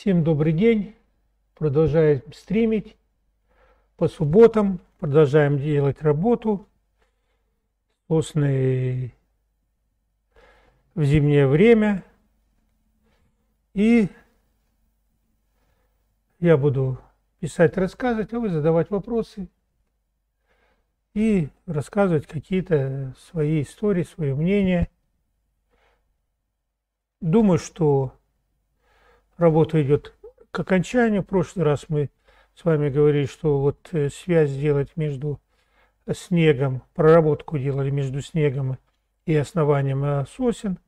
Всем добрый день. Продолжаем стримить по субботам. Продолжаем делать работу. Постный в зимнее время. И я буду писать, рассказывать, а вы задавать вопросы и рассказывать какие-то свои истории, свое мнение. Думаю, что работа идет к окончанию. В прошлый раз мы с вами говорили, что вот э, связь сделать между снегом, проработку делали между снегом и основанием сосен,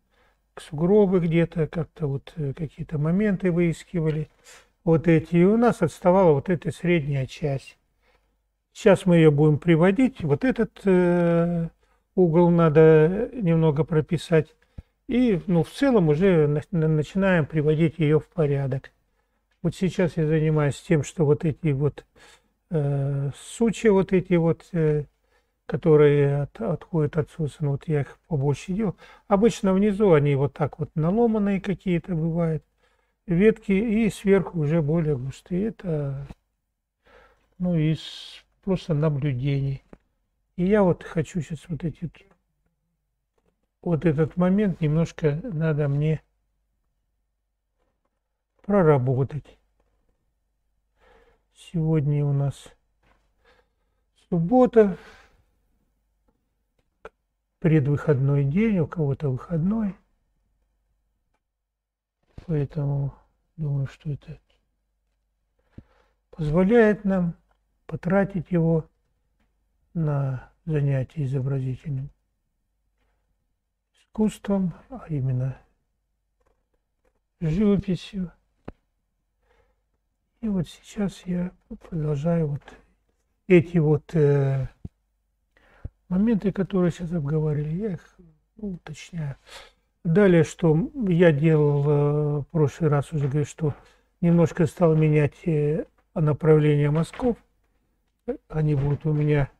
сугробы где-то, как-то вот э, какие-то моменты выискивали. Вот эти. И у нас отставала вот эта средняя часть. Сейчас мы ее будем приводить. Вот этот э, угол надо немного прописать. И ну, в целом уже на, начинаем приводить ее в порядок. Вот сейчас я занимаюсь тем, что вот эти вот э, сучья, вот эти вот, э, которые от, отходят от сосен, вот я их побольше делал. Обычно внизу они вот так вот наломанные какие-то бывают, ветки, и сверху уже более густые. Это ну, из просто наблюдений. И я вот хочу сейчас вот эти вот этот момент немножко надо мне проработать. Сегодня у нас суббота, предвыходной день, у кого-то выходной. Поэтому думаю, что это позволяет нам потратить его на занятия изобразительным искусством, а именно живописью. И вот сейчас я продолжаю вот эти вот э, моменты, которые сейчас обговорили, я их ну, уточняю. Далее, что я делал э, в прошлый раз, уже говорю, что немножко стал менять э, направление мазков. Они будут у меня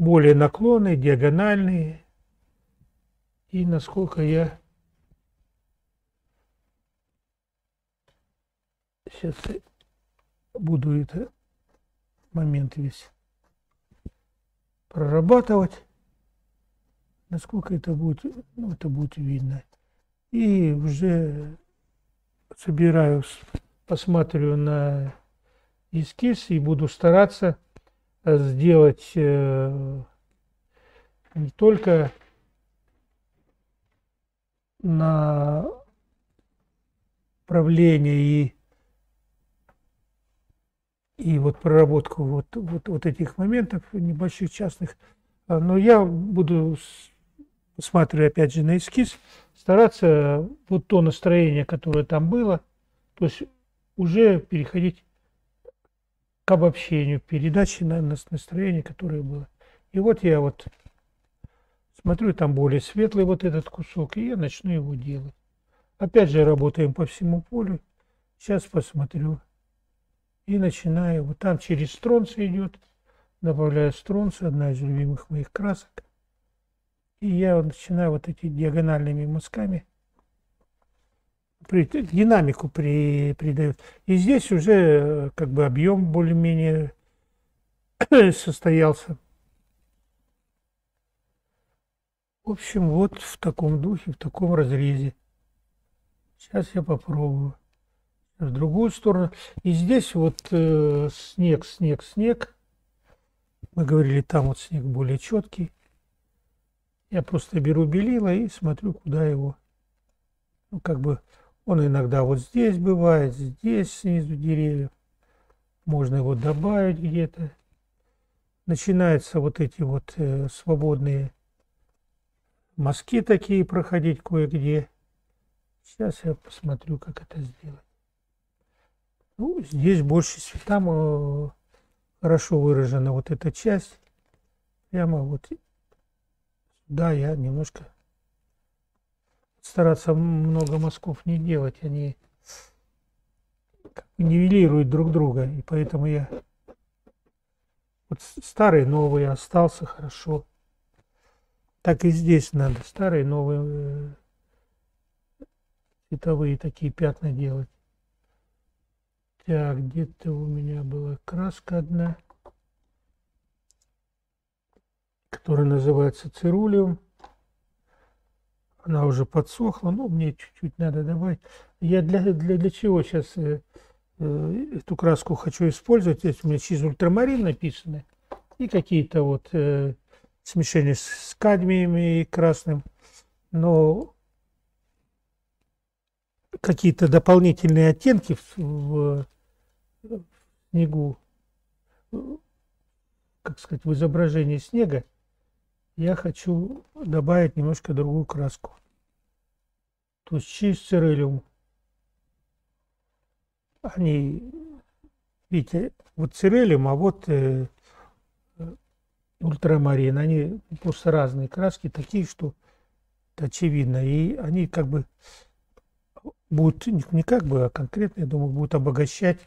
более наклонные, диагональные. И насколько я Сейчас буду это момент весь прорабатывать. Насколько это будет, ну, это будет видно. И уже собираюсь, посмотрю на эскиз и буду стараться сделать э, не только на правление и и вот проработку вот, вот, вот этих моментов небольших частных. А, но я буду, смотря опять же на эскиз, стараться вот то настроение, которое там было, то есть уже переходить к обобщению передачи на, на настроение, которое было. И вот я вот смотрю, там более светлый вот этот кусок, и я начну его делать. Опять же работаем по всему полю. Сейчас посмотрю. И начинаю, вот там через стронцы идет, добавляю стронцы, одна из любимых моих красок. И я начинаю вот эти диагональными мазками, динамику при, придает. И здесь уже э, как бы объем более-менее состоялся. В общем, вот в таком духе, в таком разрезе. Сейчас я попробую в другую сторону. И здесь вот э, снег, снег, снег. Мы говорили, там вот снег более четкий. Я просто беру белила и смотрю, куда его. Ну, как бы он иногда вот здесь бывает, здесь снизу деревьев. Можно его добавить где-то. Начинаются вот эти вот э, свободные мазки такие проходить кое-где. Сейчас я посмотрю, как это сделать. Ну, здесь больше там э, хорошо выражена вот эта часть. Прямо вот да, я немножко стараться много мазков не делать, они нивелируют друг друга, и поэтому я вот старый, новый остался хорошо. Так и здесь надо старый, новый э, цветовые такие пятна делать. Так, где-то у меня была краска одна, которая называется цирулиум. Она уже подсохла, но мне чуть-чуть надо добавить. Я для, для, для чего сейчас э, э, эту краску хочу использовать? Здесь у меня через ультрамарин написано. И какие-то вот э, смешения с, с кадмием и красным. Но какие-то дополнительные оттенки в, в, в снегу, как сказать, в изображении снега, я хочу добавить немножко другую краску. То есть через цирелиум. Они, видите, вот цирелиум, а вот э, ультрамарин, они просто разные краски, такие, что это очевидно. И они как бы будут, не как бы, а конкретно, я думаю, будут обогащать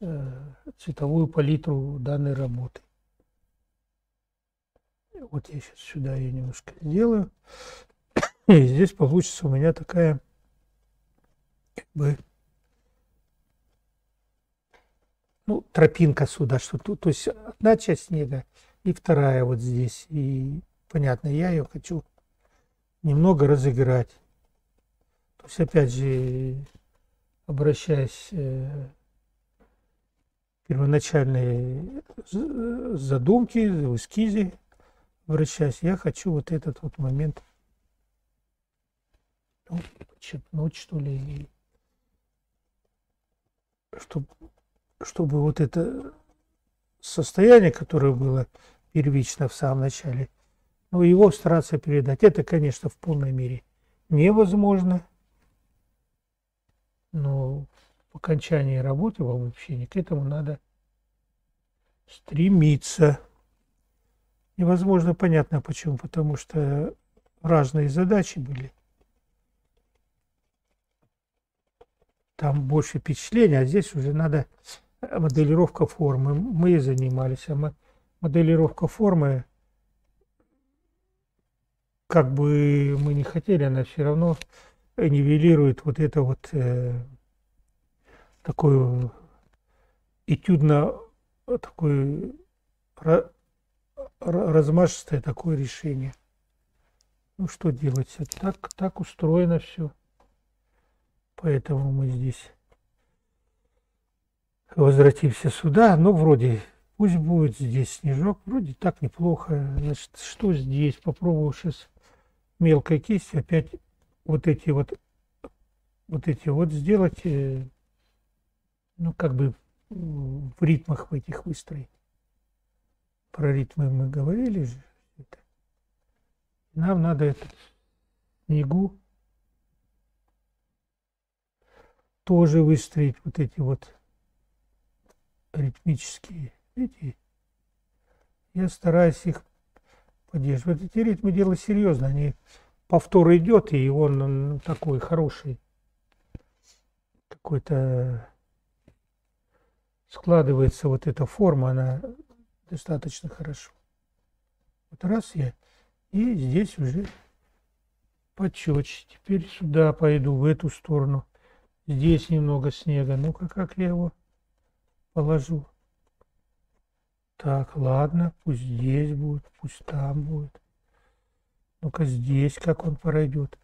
э, цветовую палитру данной работы. Вот я сейчас сюда ее немножко сделаю. И здесь получится у меня такая как бы ну, тропинка сюда, что тут, то есть одна часть снега и вторая вот здесь. И понятно, я ее хочу немного разыграть. То есть, опять же, обращаясь э, к первоначальной задумке, в эскизе, обращаясь, я хочу вот этот вот момент ну, подчеркнуть, что ли, чтобы, чтобы вот это состояние, которое было первично в самом начале, ну, его стараться передать. Это, конечно, в полной мере невозможно но в окончании работы, в обобщении, к этому надо стремиться. Невозможно, понятно почему, потому что разные задачи были. Там больше впечатления, а здесь уже надо моделировка формы. Мы занимались, а моделировка формы, как бы мы не хотели, она все равно нивелирует вот это вот э, такое этюдно такое размашистое такое решение. Ну что делать? Так, так устроено все. Поэтому мы здесь возвратимся сюда. Ну, вроде, пусть будет здесь снежок. Вроде так неплохо. Значит, что здесь? Попробую сейчас мелкой кистью опять вот эти вот, вот эти вот сделать, э, ну, как бы в ритмах в этих выстроить. Про ритмы мы говорили же. Нам надо этот снегу тоже выстроить вот эти вот ритмические. Видите? Я стараюсь их поддерживать. Эти ритмы дело серьезно, они повтор идет, и он такой хороший, какой-то складывается вот эта форма, она достаточно хорошо. Вот раз я, и здесь уже почетче. Теперь сюда пойду, в эту сторону. Здесь немного снега. Ну-ка, как я его положу? Так, ладно, пусть здесь будет, пусть там будет. Ну-ка здесь как он пройдет.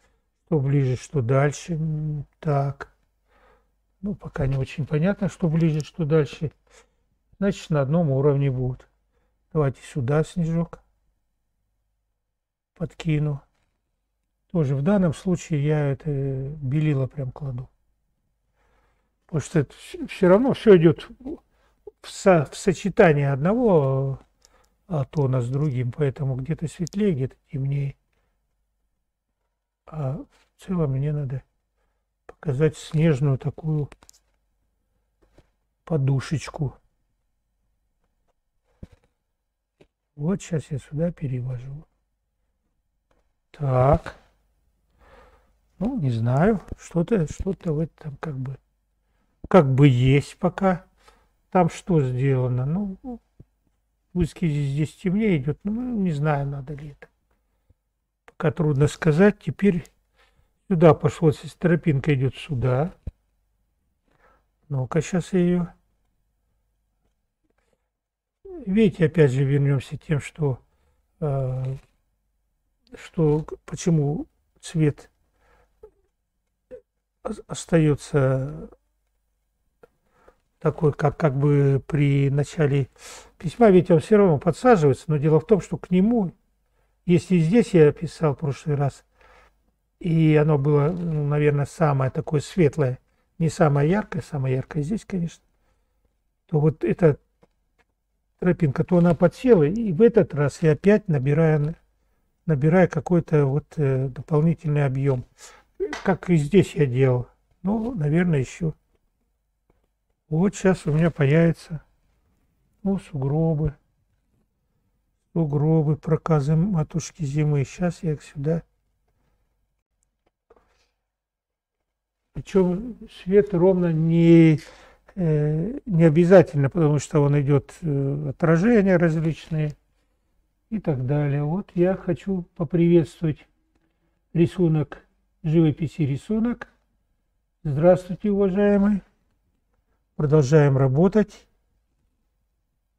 Что ближе, что дальше. Так. Ну, пока не очень понятно, что ближе, что дальше. Значит, на одном уровне будет. Давайте сюда снежок подкину. Тоже в данном случае я это белило прям кладу. Потому что это все равно все идет в, со, в сочетании одного а, тона с другим, поэтому где-то светлее, где-то темнее. А в целом мне надо показать снежную такую подушечку. Вот сейчас я сюда перевожу. Так. Ну, не знаю, что-то что-то в этом как бы как бы есть пока. Там что сделано? Ну, в эскизе здесь темнее идет. Ну, не знаю, надо ли это пока трудно сказать. Теперь Сюда пошло, тропинка идет сюда. Ну-ка, сейчас я ее... Видите, опять же вернемся к тем, что, э, что почему цвет остается такой, как, как бы при начале письма, ведь он все равно подсаживается, но дело в том, что к нему, если здесь я писал в прошлый раз, и оно было, ну, наверное, самое такое светлое, не самое яркое, самое яркое здесь, конечно, то вот эта тропинка, то она подсела, и в этот раз я опять набираю, набираю какой-то вот э, дополнительный объем, как и здесь я делал. Ну, наверное, еще. Вот сейчас у меня появится, ну, сугробы, сугробы, проказы матушки зимы. Сейчас я их сюда Причем свет ровно не, не обязательно, потому что он идет э, отражения различные и так далее. Вот я хочу поприветствовать рисунок, живописи рисунок. Здравствуйте, уважаемые. Продолжаем работать.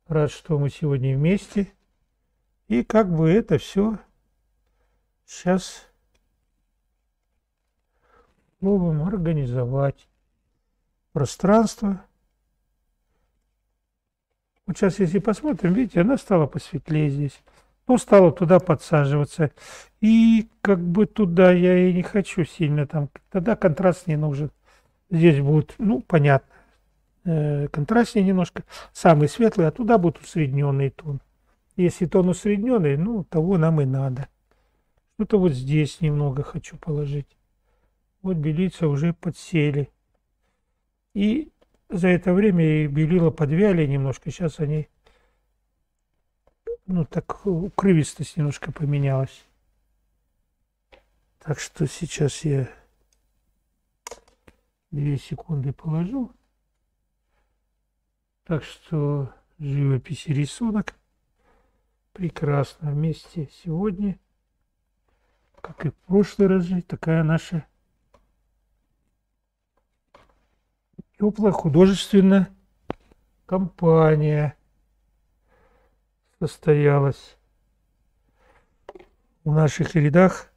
Рад, что мы сегодня вместе. И как бы это все сейчас попробуем организовать пространство. Вот сейчас, если посмотрим, видите, она стала посветлее здесь. Ну, стала туда подсаживаться. И как бы туда я и не хочу сильно там. Тогда контраст не нужен. Здесь будет, ну, понятно, э, контрастнее немножко. Самый светлый, а туда будет усредненный тон. Если тон усредненный, ну, того нам и надо. Что-то вот здесь немного хочу положить. Вот белица уже подсели. И за это время и белила подвяли немножко. Сейчас они, ну так, укрывистость немножко поменялась. Так что сейчас я две секунды положу. Так что живопись и рисунок прекрасно вместе сегодня, как и в прошлый раз, такая наша теплая художественная компания состоялась в наших рядах.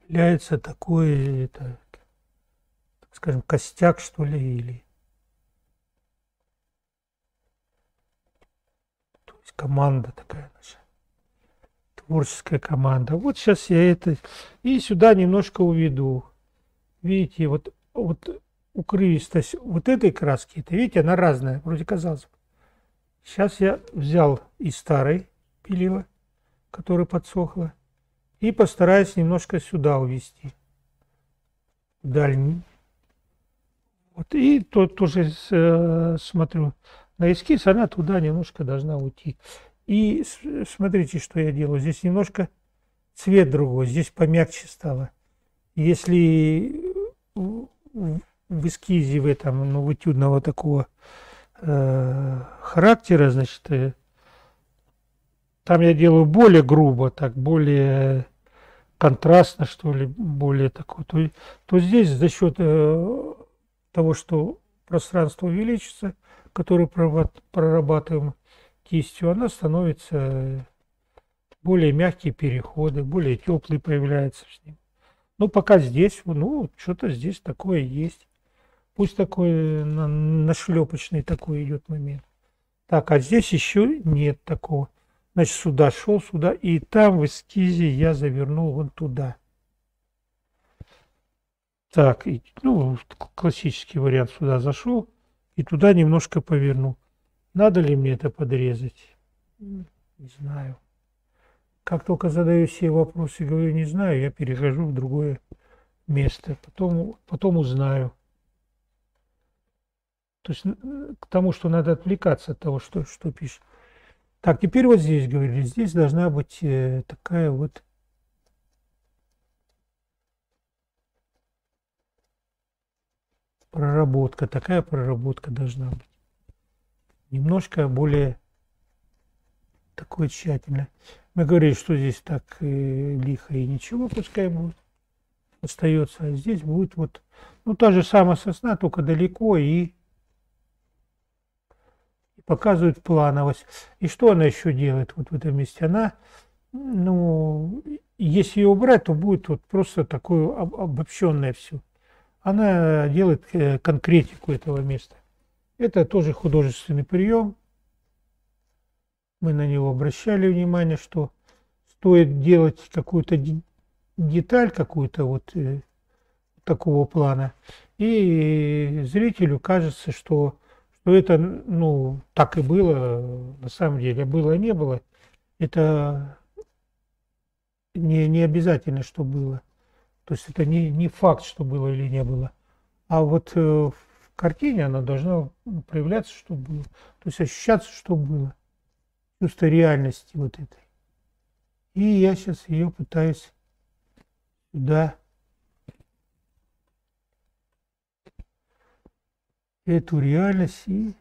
Появляется такой, это, так скажем, костяк, что ли, или то есть команда такая наша творческая команда. Вот сейчас я это и сюда немножко уведу видите, вот, вот укрывистость вот этой краски, это, видите, она разная, вроде казалось бы. Сейчас я взял из старой пилила, которая подсохла, и постараюсь немножко сюда увести. Дальний. Вот, и тут тоже э, смотрю на эскиз, она туда немножко должна уйти. И смотрите, что я делаю. Здесь немножко цвет другой, здесь помягче стало. Если в эскизе в этом, ну, в этюдного такого э, характера, значит, э, там я делаю более грубо, так, более контрастно, что ли, более такое, то, то здесь за счет э, того, что пространство увеличится, которое прорабатываем кистью, она становится более мягкие переходы, более теплые появляются с ним. Ну, пока здесь, ну, что-то здесь такое есть. Пусть такой на, на шлепочный такой идет момент. Так, а здесь еще нет такого. Значит, сюда шел, сюда, и там в эскизе я завернул вон туда. Так, и, ну, классический вариант сюда зашел, и туда немножко повернул. Надо ли мне это подрезать? Не знаю. Как только задаю все вопросы, говорю, не знаю, я перехожу в другое место. Потом, потом узнаю. То есть к тому, что надо отвлекаться от того, что, что пишет. Так, теперь вот здесь говорили, здесь должна быть э, такая вот проработка, такая проработка должна быть. Немножко более такой тщательно. Мы говорили, что здесь так э, лихо и ничего, пускай будет, остается. А здесь будет вот, ну, та же самая сосна, только далеко и показывает плановость. И что она еще делает вот в этом месте? Она, ну, если ее убрать, то будет вот просто такое обобщенное все. Она делает э, конкретику этого места. Это тоже художественный прием. Мы на него обращали внимание, что стоит делать какую-то деталь, какую-то вот э, такого плана, и зрителю кажется, что что это, ну, так и было, на самом деле, было и не было. Это не, не обязательно, что было. То есть это не, не факт, что было или не было. А вот э, в картине она должна проявляться, что было. То есть ощущаться, что было. Чувство реальности вот этой. И я сейчас ее пытаюсь сюда эту реальность и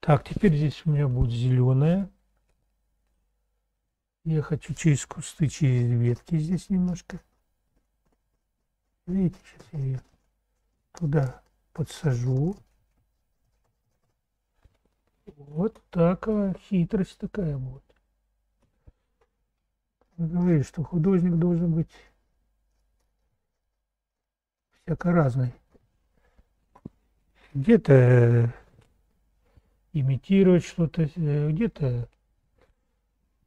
так теперь здесь у меня будет зеленая я хочу через кусты через ветки здесь немножко. Видите сейчас я ее туда подсажу вот такая хитрость такая вот вы говорили что художник должен быть всяко разный. Где-то э, имитировать что-то, э, где-то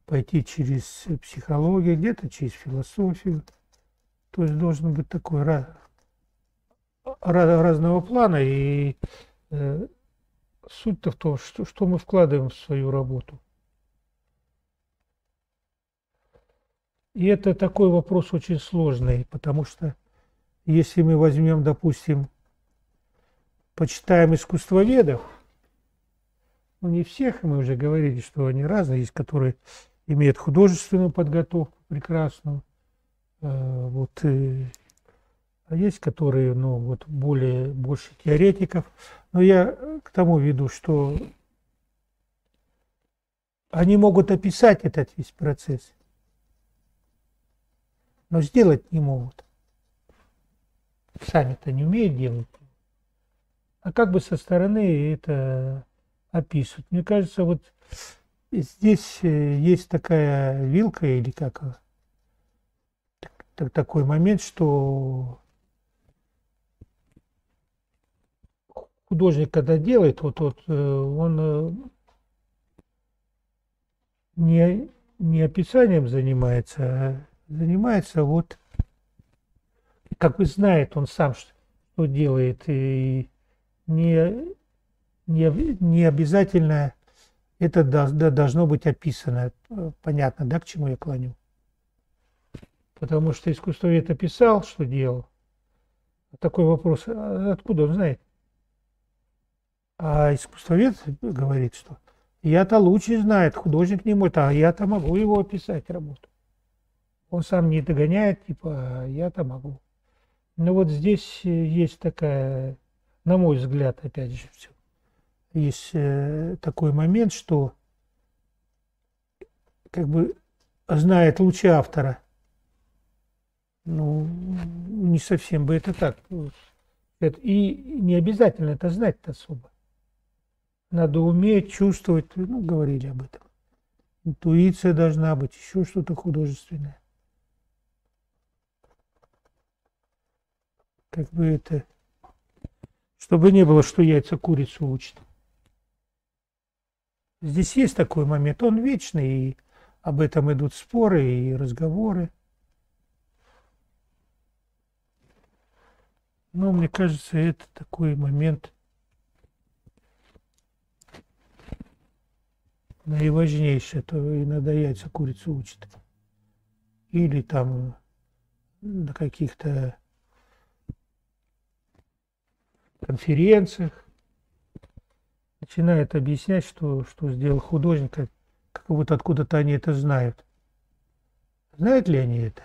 пойти через психологию, где-то через философию. То есть должен быть такой раз, разного плана. И э, суть-то в том, что, что мы вкладываем в свою работу. И это такой вопрос очень сложный, потому что если мы возьмем, допустим, почитаем искусствоведов, ну не всех, мы уже говорили, что они разные, есть, которые имеют художественную подготовку прекрасную, э, вот, э, а есть, которые, ну, вот, более, больше теоретиков. Но я к тому веду, что они могут описать этот весь процесс, но сделать не могут сами-то не умеют делать, а как бы со стороны это описывают. Мне кажется, вот здесь э, есть такая вилка или как так, такой момент, что художник, когда делает, вот, вот э, он э, не, не описанием занимается, а занимается вот как бы знает он сам, что делает, и не, не, не обязательно это должно быть описано. Понятно, да, к чему я клоню? Потому что искусствовед описал, что делал. Такой вопрос, а откуда он знает? А искусствовед говорит, что я-то лучше знает, художник не может, а я-то могу его описать работу. Он сам не догоняет, типа, а я-то могу. Ну вот здесь э, есть такая, на мой взгляд, опять же, все. Есть э, такой момент, что как бы знает лучше автора. Ну, не совсем бы это так. И не обязательно это знать-то особо. Надо уметь чувствовать, ну, говорили об этом. Интуиция должна быть, еще что-то художественное. как бы это, чтобы не было, что яйца курицу учат. Здесь есть такой момент, он вечный, и об этом идут споры и разговоры. Но мне кажется, это такой момент наиважнейший, а то иногда яйца курицу учат. Или там на каких-то конференциях, начинает объяснять, что, что сделал художник, как, будто откуда-то они это знают. Знают ли они это?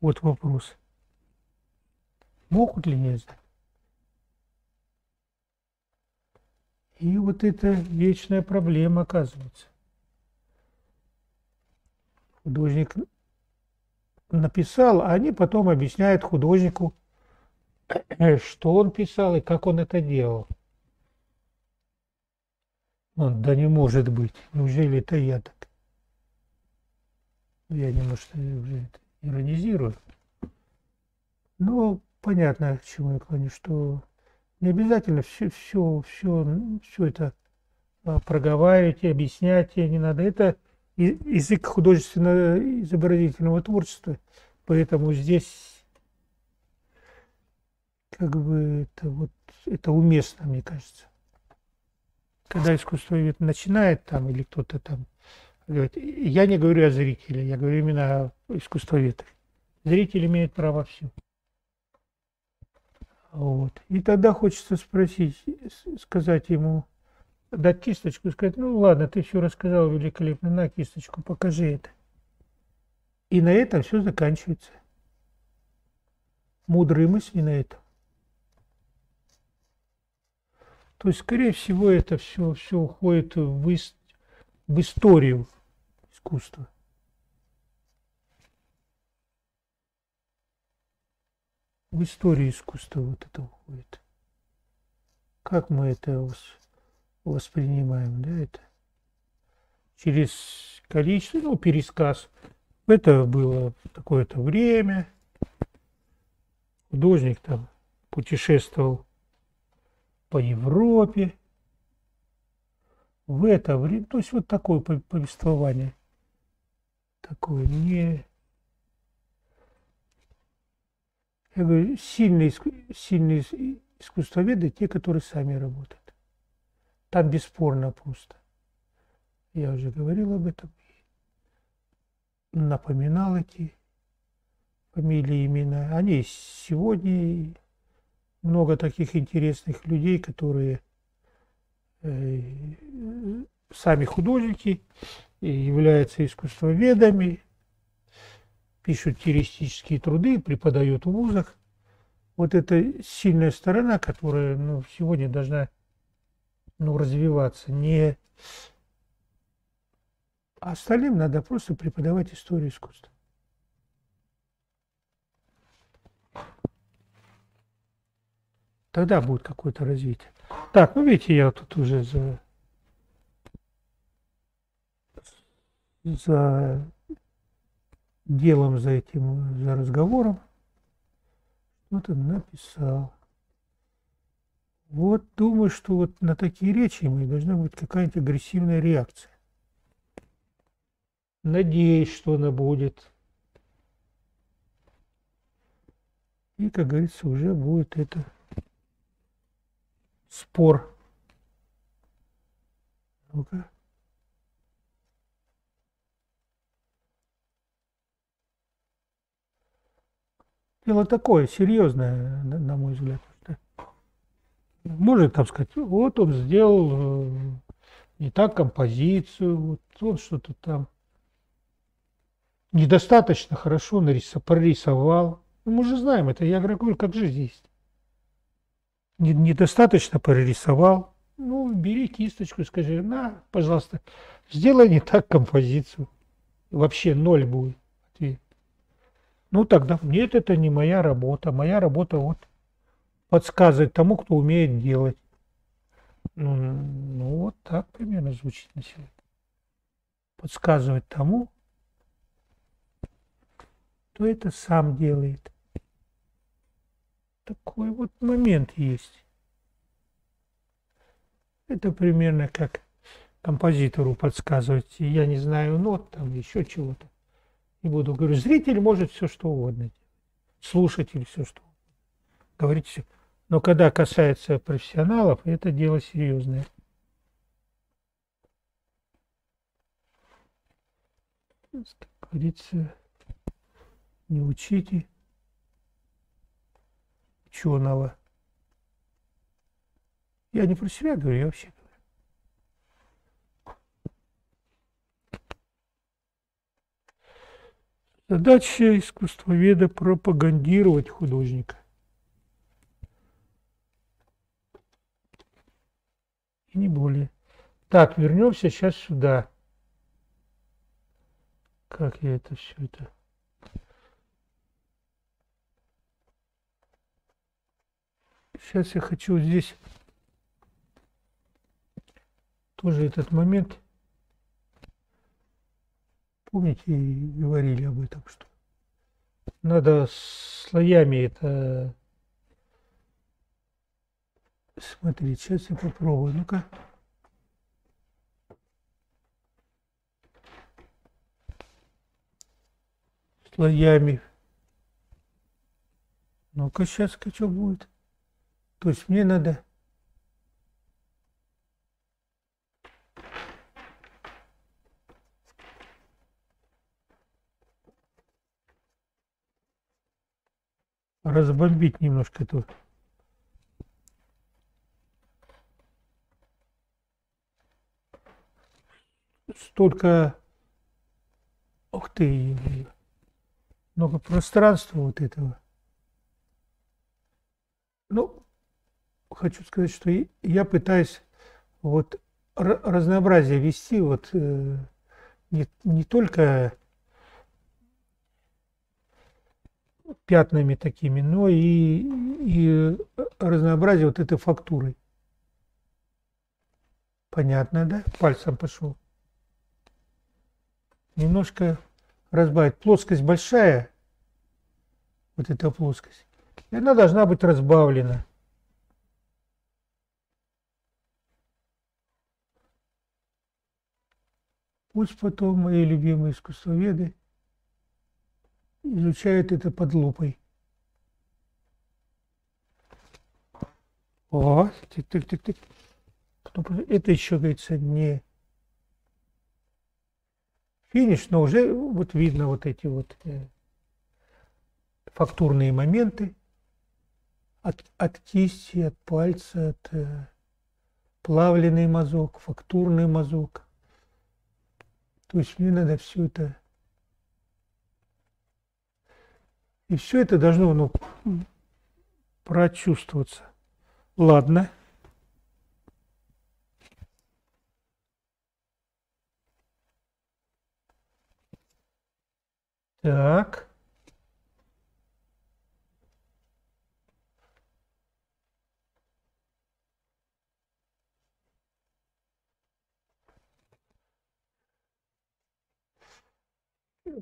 Вот вопрос. Могут ли не знать? И вот это вечная проблема оказывается. Художник написал, а они потом объясняют художнику, что он писал и как он это делал. Он, да не может быть, неужели это я так? Я немножко уже иронизирую. Но понятно, к чему я клоню, что не обязательно все, все, все, все это а, проговаривать и объяснять не надо. Это язык художественного изобразительного творчества, поэтому здесь как бы это вот это уместно, мне кажется. Когда искусствовед начинает там или кто-то там говорит, я не говорю о зрителе, я говорю именно о искусствоведах. Зритель имеет право все. Вот. И тогда хочется спросить, сказать ему, дать кисточку, сказать, ну ладно, ты все рассказал великолепно, на кисточку, покажи это. И на этом все заканчивается. Мудрые мысли на этом. То есть, скорее всего, это все, все уходит в, ис, в историю искусства. В историю искусства вот это уходит. Как мы это воспринимаем, да, это? Через количество, ну, пересказ. Это было такое-то время. Художник там путешествовал по Европе. В это время, то есть вот такое повествование, такое не... Я говорю, сильные, сильные искусствоведы, те, которые сами работают. Там бесспорно просто. Я уже говорил об этом. Напоминал эти фамилии, имена. Они сегодня много таких интересных людей, которые э, сами художники, являются искусствоведами, пишут теоретические труды, преподают в вузах. Вот это сильная сторона, которая ну, сегодня должна ну, развиваться. Не... А остальным надо просто преподавать историю искусства. Тогда будет какое-то развитие. Так, ну видите, я тут уже за, за делом, за этим, за разговором что-то написал. Вот думаю, что вот на такие речи мы должна быть какая-нибудь агрессивная реакция. Надеюсь, что она будет. И, как говорится, уже будет это спор. Ну-ка. Дело такое, серьезное, на мой взгляд. Может там сказать, вот он сделал э, не так композицию, вот он что-то там недостаточно хорошо нарисовал, прорисовал. Ну, мы же знаем это, я говорю, как жизнь есть недостаточно прорисовал, ну, бери кисточку, скажи, на, пожалуйста, сделай не так композицию. Вообще ноль будет ответ. Ну, тогда нет, это не моя работа. Моя работа вот подсказывать тому, кто умеет делать. Ну, ну вот так примерно звучит на сегодня. Подсказывать тому, кто это сам делает такой вот момент есть. Это примерно как композитору подсказывать, я не знаю нот, там еще чего-то. Не буду говорить, зритель может все что угодно делать, слушатель все что угодно, говорить все. Но когда касается профессионалов, это дело серьезное. Как говорится, не учите ученого. Я не про себя говорю, я вообще говорю. Задача искусствоведа пропагандировать художника. и не более. Так, вернемся сейчас сюда. Как я это все это... Сейчас я хочу здесь тоже этот момент. Помните, говорили об этом, что надо слоями это смотреть. Сейчас я попробую. Ну-ка. Слоями. Ну-ка, сейчас что будет. То есть мне надо разбомбить немножко эту столько ух ты много пространства вот этого. Ну хочу сказать что я пытаюсь вот разнообразие вести вот э, не, не только пятнами такими, но и, и разнообразие вот этой фактуры. Понятно, да? Пальцем пошел. Немножко разбавить. Плоскость большая, вот эта плоскость, и она должна быть разбавлена. Пусть потом мои любимые искусствоведы изучают это под лупой. О, тик-тик-тик-тик. Это еще, говорится, не финиш, но уже вот видно вот эти вот э, фактурные моменты от, от кисти, от пальца, от э, плавленый мазок, фактурный мазок. То есть мне надо все это И все это должно ну, прочувствоваться. Ладно. Так.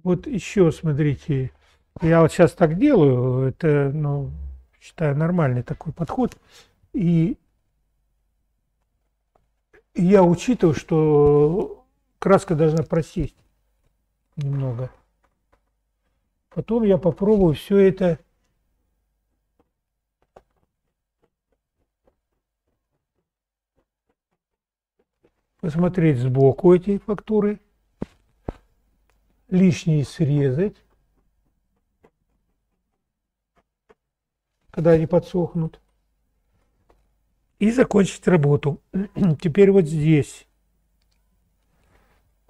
Вот еще смотрите, я вот сейчас так делаю, это, ну, считаю, нормальный такой подход. И я учитываю, что краска должна просесть немного. Потом я попробую все это посмотреть сбоку эти фактуры, лишние срезать. Когда они подсохнут. И закончить работу. Теперь вот здесь.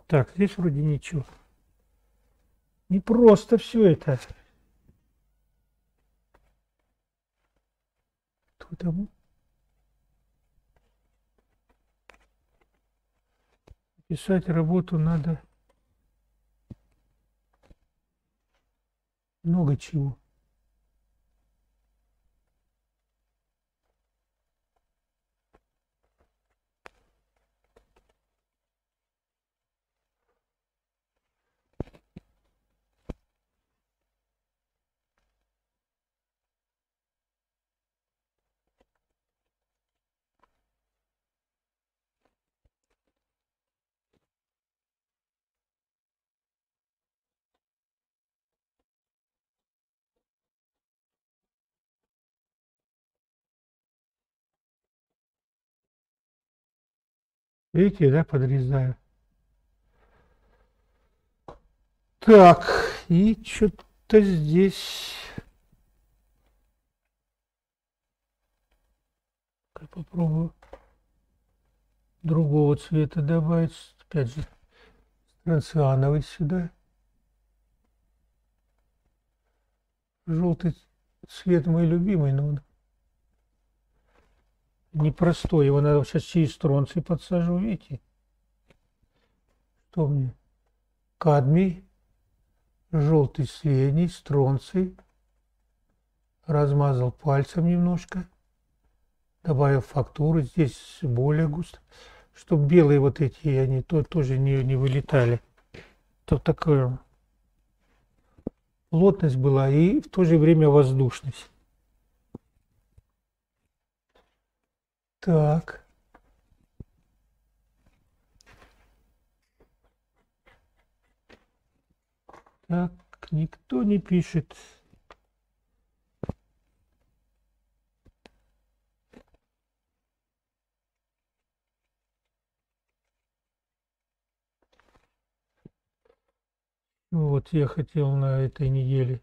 Так, здесь вроде ничего. Не просто все это. Кто там? Писать работу надо много чего. Видите, да, подрезаю. Так, и что-то здесь... Попробую другого цвета добавить. Опять же, циановый сюда. Желтый цвет мой любимый, но он непростой. Его надо сейчас через стронций подсажу, видите? Что мне? Кадмий, желтый средний, стронций. Размазал пальцем немножко. Добавил фактуру. Здесь более густо. Чтобы белые вот эти, они то, тоже не, не вылетали. То такая плотность была и в то же время воздушность. Так. Так, никто не пишет. Вот я хотел на этой неделе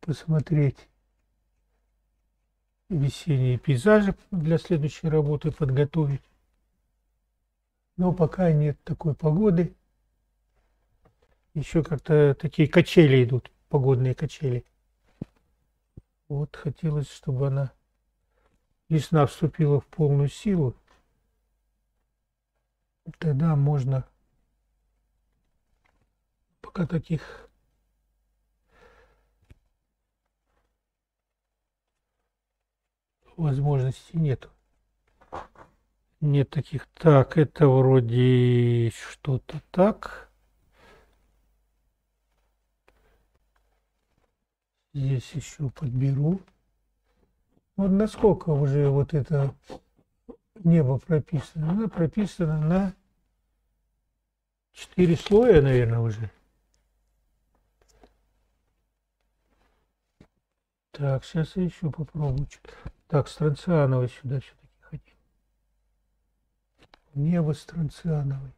посмотреть весенние пейзажи для следующей работы подготовить. Но пока нет такой погоды. Еще как-то такие качели идут, погодные качели. Вот хотелось, чтобы она весна вступила в полную силу. Тогда можно пока таких возможностей нету. Нет таких. Так, это вроде что-то так. Здесь еще подберу. Вот насколько уже вот это небо прописано? Оно прописано на четыре слоя, наверное, уже. Так, сейчас я еще попробую. Так, Странциановой сюда все-таки хотим. Небо Странциановой.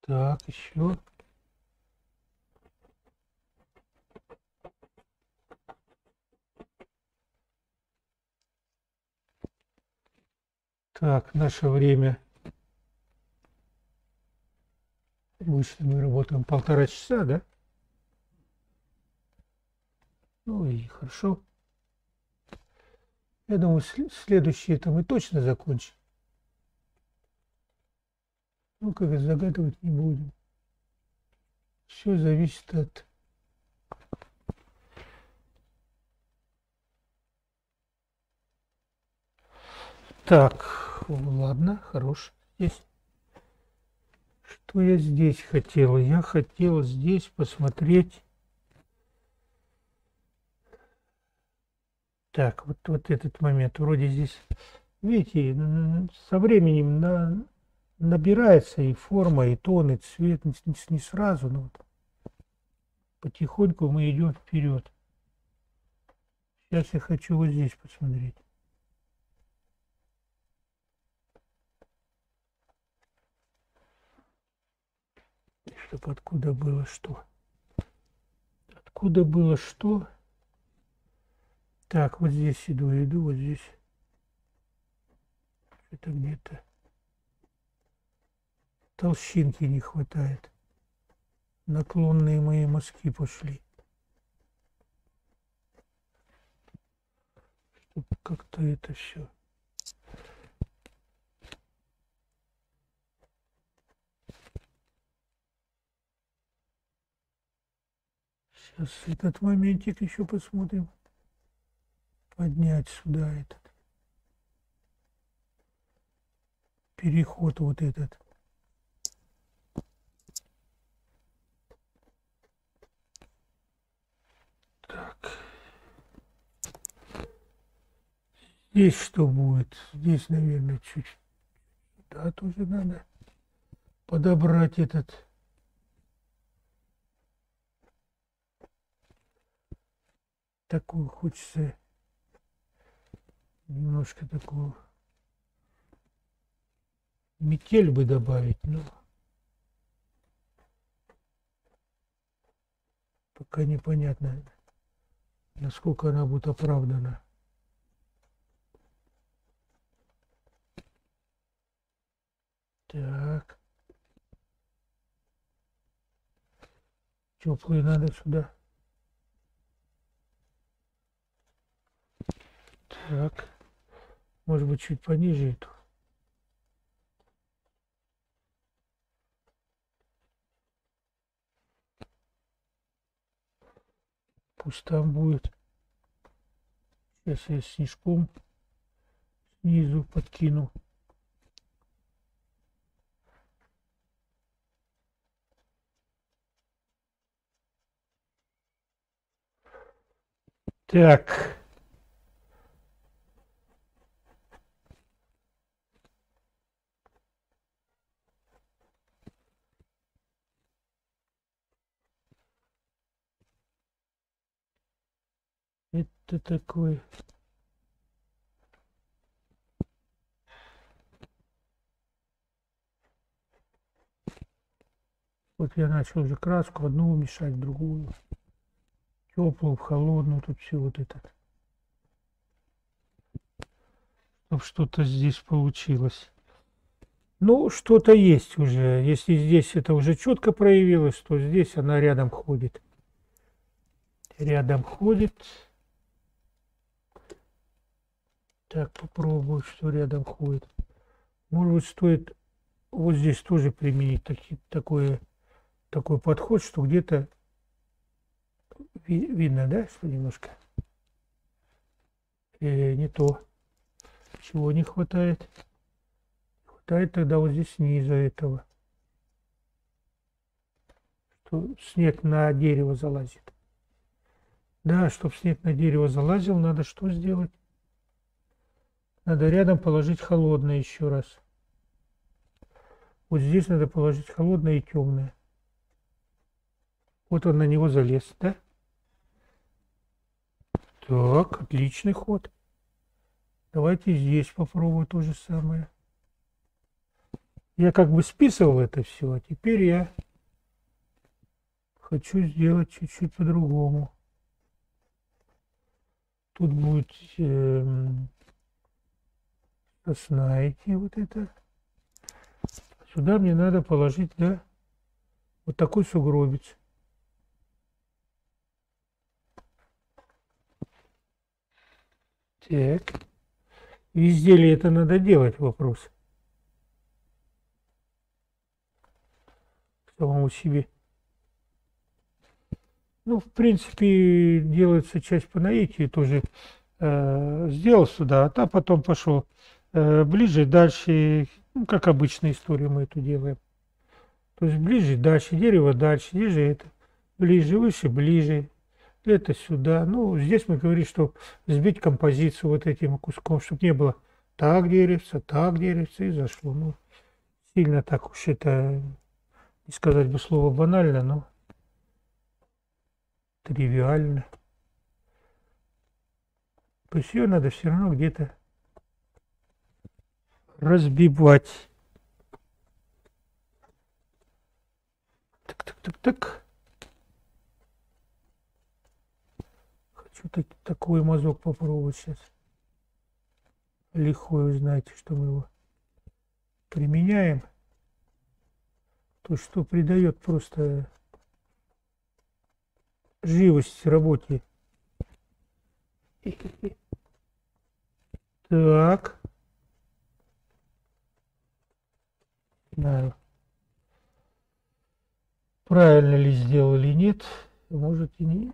Так, еще. Так, наше время. Обычно мы работаем полтора часа, да? Ну и хорошо. Я думаю, следующее это мы точно закончим. Ну, как загадывать не будем. Все зависит от Так, ладно, хорош здесь. Что я здесь хотел? Я хотел здесь посмотреть. Так, вот, вот этот момент. Вроде здесь, видите, со временем на, набирается и форма, и тон, и цвет. Не, не сразу, но вот потихоньку мы идем вперед. Сейчас я хочу вот здесь посмотреть. Чтобы откуда было что. Откуда было что? Так, вот здесь иду, иду, вот здесь. Это где-то толщинки не хватает. Наклонные мои мазки пошли. Чтобы как-то это все. Сейчас этот моментик еще посмотрим. Поднять сюда этот. Переход вот этот. Так. Здесь что будет? Здесь, наверное, чуть да, тоже надо подобрать этот такую хочется немножко такую метель бы добавить, но пока непонятно, насколько она будет оправдана. Так. Теплые надо сюда. Так. Может быть, чуть пониже эту. Пусть там будет. Сейчас я снежком снизу подкину. Так. Это такой Вот я начал уже краску одну мешать, другую. Теплую, в холодную, тут все вот это. Чтоб что-то здесь получилось. Ну, что-то есть уже. Если здесь это уже четко проявилось, то здесь она рядом ходит. Рядом ходит. Так, попробую, что рядом ходит. Может быть, стоит вот здесь тоже применить таки, такое такой подход, что где-то ви видно, да, что немножко э, не то, чего не хватает. Хватает тогда вот здесь снизу этого, что снег на дерево залазит. Да, чтобы снег на дерево залазил, надо что сделать? Надо рядом положить холодное еще раз. Вот здесь надо положить холодное и темное. Вот он на него залез, да? Так, отличный ход. Давайте здесь попробую то же самое. Я как бы списывал это все, а теперь я хочу сделать чуть-чуть по-другому. Тут будет э, идти вот это. Сюда мне надо положить, да, вот такой сугробец. Так. Везде ли это надо делать, вопрос. Самому себе. Ну, в принципе, делается часть по наитию, тоже э, сделал сюда, а там потом пошел э, ближе, дальше, ну, как обычная история мы эту делаем. То есть ближе, дальше, дерево дальше, ниже это, ближе, выше, ближе, это сюда. Ну, здесь мы говорим, что сбить композицию вот этим куском, чтобы не было так деревца, так деревца и зашло. Ну, сильно так уж это, не сказать бы слово банально, но тривиально. То есть ее надо все равно где-то разбивать. Так, так, так, так. Хочу такой мазок попробовать сейчас. Лихой, знаете, что мы его применяем. То, что придает просто живость работе. Так. Знаю. Правильно ли сделал или нет. Может и не,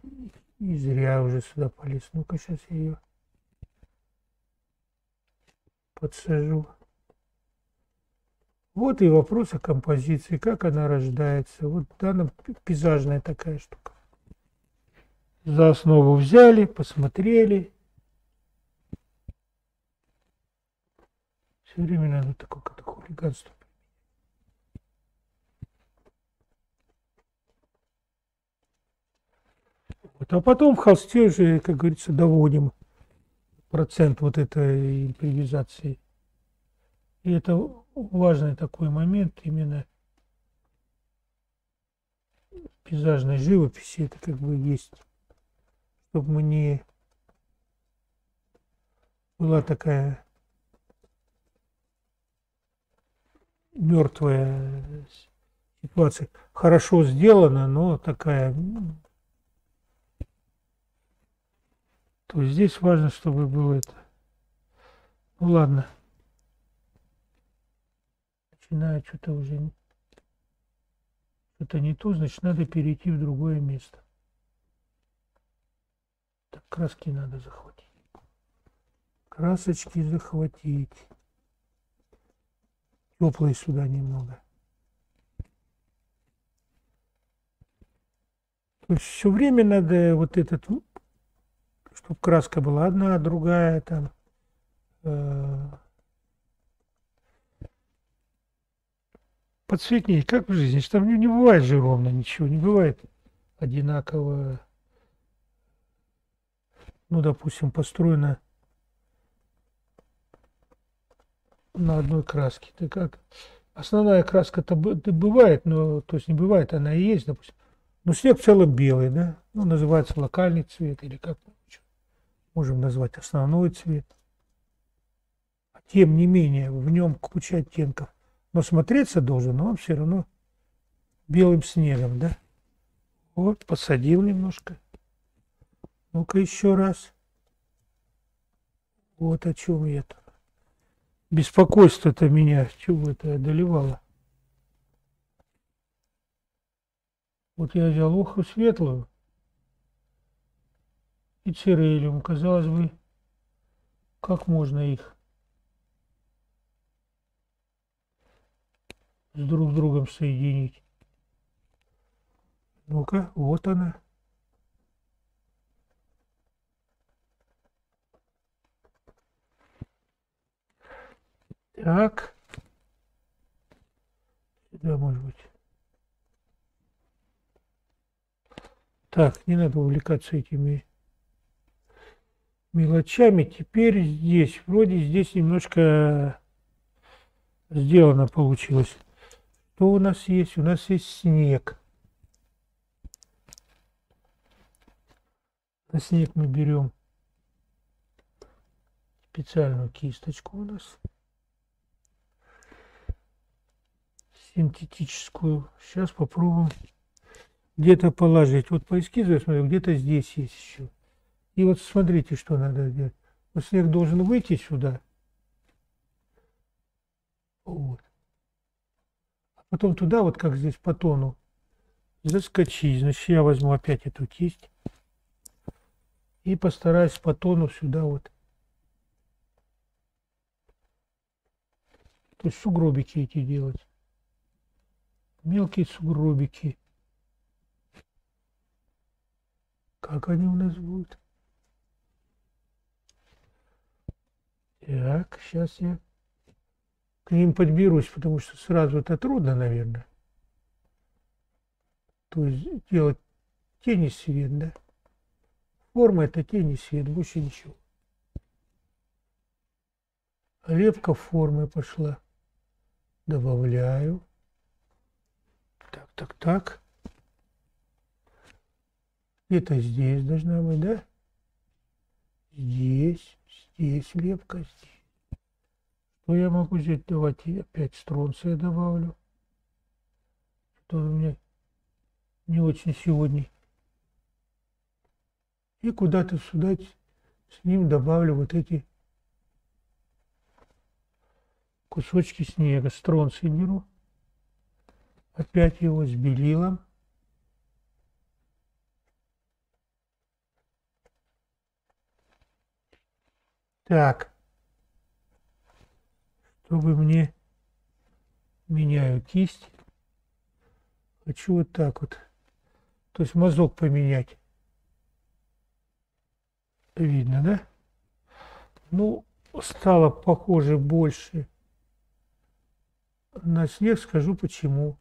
и зря уже сюда полез. Ну-ка, сейчас я ее подсажу. Вот и вопрос о композиции, как она рождается. Вот данная пейзажная такая штука. За основу взяли, посмотрели. Все время надо такое, такое хулиганство. Вот. А потом в холсте уже, как говорится, доводим процент вот этой импровизации. И это важный такой момент именно пейзажной живописи. Это как бы есть, чтобы мы не была такая мертвая ситуация. Хорошо сделана, но такая... То здесь важно, чтобы было это... Ну ладно. Начинаю что-то уже... Что-то не то, значит, надо перейти в другое место. Так, краски надо захватить. Красочки захватить. Теплые сюда немного. То есть все время надо вот этот, чтобы краска была одна, другая там. Э, подсветнее, как в жизни, там не, не бывает же ровно ничего, не бывает одинаково. Ну, допустим, построено на одной краске. Так как основная краска-то бывает, но то есть не бывает, она и есть, допустим. Но снег в целом белый, да? Ну, называется локальный цвет или как можем назвать основной цвет. А тем не менее, в нем куча оттенков. Но смотреться должен, но он все равно белым снегом, да? Вот, посадил немножко. Ну-ка еще раз. Вот о чем тут. Беспокойство-то меня чего это одолевало. Вот я взял уху светлую и цирелиум. Казалось бы, как можно их с друг другом соединить? Ну-ка, вот она. Так. Сюда, может быть. Так, не надо увлекаться этими мелочами. Теперь здесь, вроде здесь немножко сделано получилось. Что у нас есть? У нас есть снег. На снег мы берем специальную кисточку у нас. Синтетическую. Сейчас попробуем где-то положить. Вот по эскизу я смотрю, где-то здесь есть еще. И вот смотрите, что надо делать. Вот снег должен выйти сюда. Вот. А потом туда, вот как здесь по тону, заскочить. Значит, я возьму опять эту кисть и постараюсь по тону сюда вот. То есть сугробики эти делать. Мелкие сугробики. Как они у нас будут? Так, сейчас я к ним подберусь, потому что сразу это трудно, наверное. То есть делать тени свет, да? Форма это тени свет, больше ничего. Лепка формы пошла. Добавляю. Так, так, так. Где-то здесь должна быть, да? Здесь, здесь лепка, здесь. Что я могу взять? Давайте опять стронция добавлю. Что у меня не очень сегодня. И куда-то сюда с ним добавлю вот эти кусочки снега. Стронций беру. Опять его с белилом. Так. Чтобы мне меняю кисть. Хочу вот так вот. То есть мазок поменять. Видно, да? Ну, стало похоже больше на снег. Скажу почему.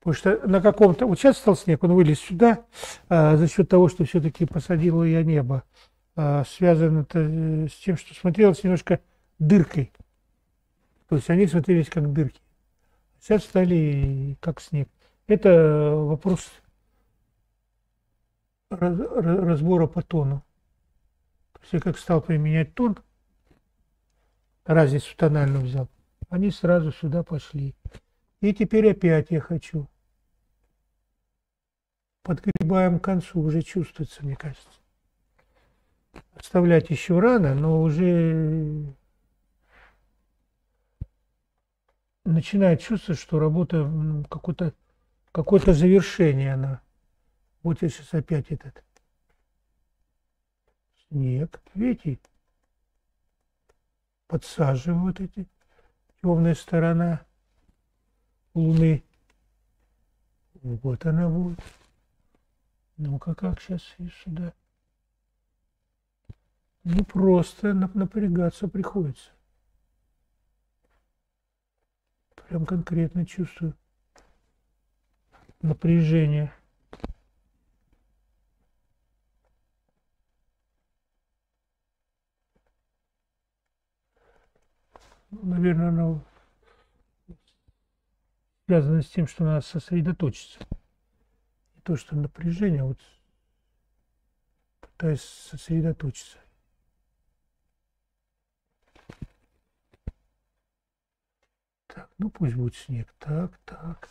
Потому что на каком-то... Вот сейчас стал снег, он вылез сюда а, за счет того, что все-таки посадила я небо. А, связано это э, с тем, что смотрелось немножко дыркой. То есть они смотрелись как дырки. Сейчас стали как снег. Это вопрос разбора по тону. То есть я как стал применять тон, разницу тональную взял, они сразу сюда пошли. И теперь опять я хочу. Подгребаем к концу, уже чувствуется, мне кажется. Оставлять еще рано, но уже начинает чувствовать, что работа какое-то какое-то завершение она. Вот я сейчас опять этот снег, видите, подсаживаю вот эти темная сторона Луны. Вот она будет. Ну-ка, как сейчас и сюда. Не просто напрягаться приходится. Прям конкретно чувствую напряжение. Ну, наверное, оно связано с тем, что надо сосредоточиться. Не то, что напряжение, вот пытаюсь сосредоточиться. Так, ну пусть будет снег. Так, так.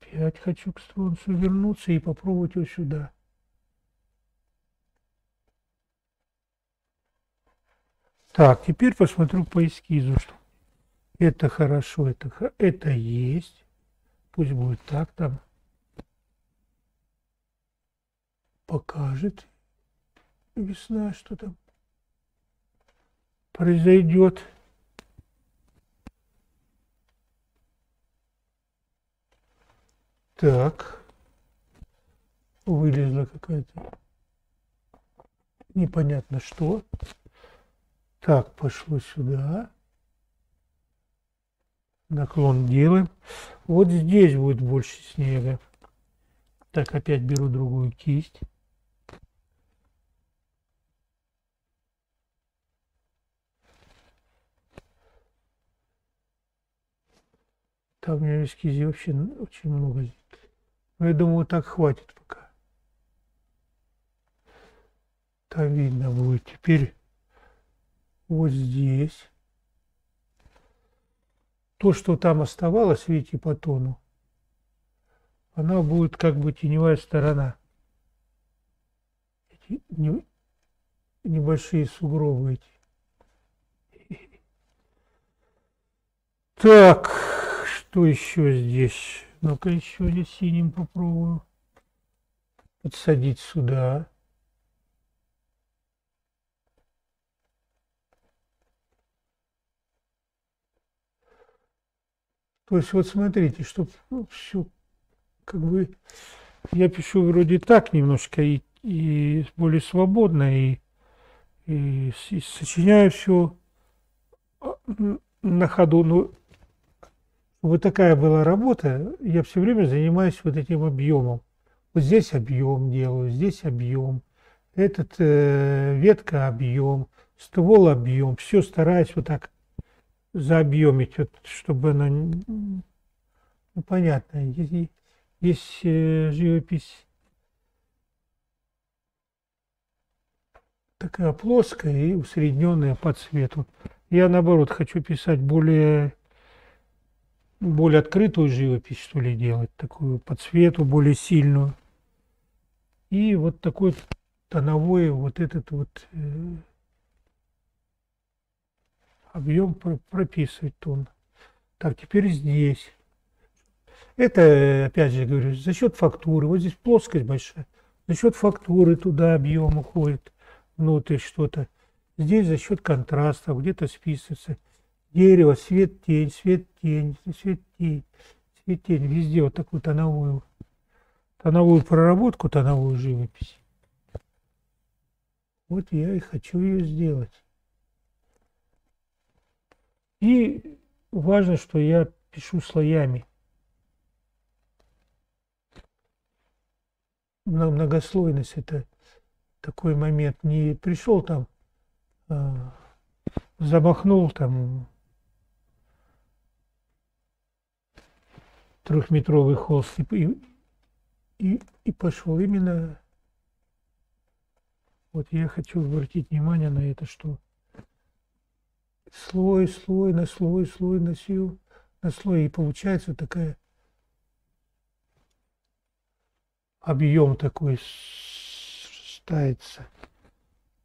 Опять хочу к солнцу вернуться и попробовать его сюда. Так, теперь посмотрю по эскизу, что это хорошо, это, это есть. Пусть будет так там. Покажет весна, что там произойдет. Так. Вылезла какая-то непонятно что. Так, пошло сюда. Наклон делаем. Вот здесь будет больше снега. Так, опять беру другую кисть. Там у меня эскизе вообще очень много но ну, я думаю, так хватит пока. Там видно будет. Теперь вот здесь. То, что там оставалось, видите, по тону, она будет как бы теневая сторона. Эти не, небольшие сугробы эти. Так, что еще здесь? Ну-ка еще я синим попробую. Подсадить сюда. То есть вот смотрите, чтобы ну, все как бы я пишу вроде так немножко и, и более свободно и, и, и сочиняю все а, на ходу. Но вот такая была работа, я все время занимаюсь вот этим объемом. Вот здесь объем делаю, здесь объем, этот э, ветка объем, ствол объем, все стараюсь вот так заобъемить, вот, чтобы она, ну понятно, есть, есть э, живопись. Такая плоская и усредненная по цвету. Я наоборот хочу писать более более открытую живопись, что ли, делать, такую по цвету более сильную. И вот такой тоновой вот этот вот э, объем прописывать тон. Так, теперь здесь. Это, опять же говорю, за счет фактуры. Вот здесь плоскость большая. За счет фактуры туда объем уходит внутрь что-то. Здесь за счет контраста где-то списывается дерево, свет, тень, свет, тень, свет, тень, свет, тень. Везде вот такую тоновую, тоновую проработку, тоновую живопись. Вот я и хочу ее сделать. И важно, что я пишу слоями. Многослойность это такой момент. Не пришел там, а, замахнул там трехметровый холст и, и, и пошел именно вот я хочу обратить внимание на это, что слой, слой, на слой, слой, на сил, на слой. И получается такая объем такой ставится.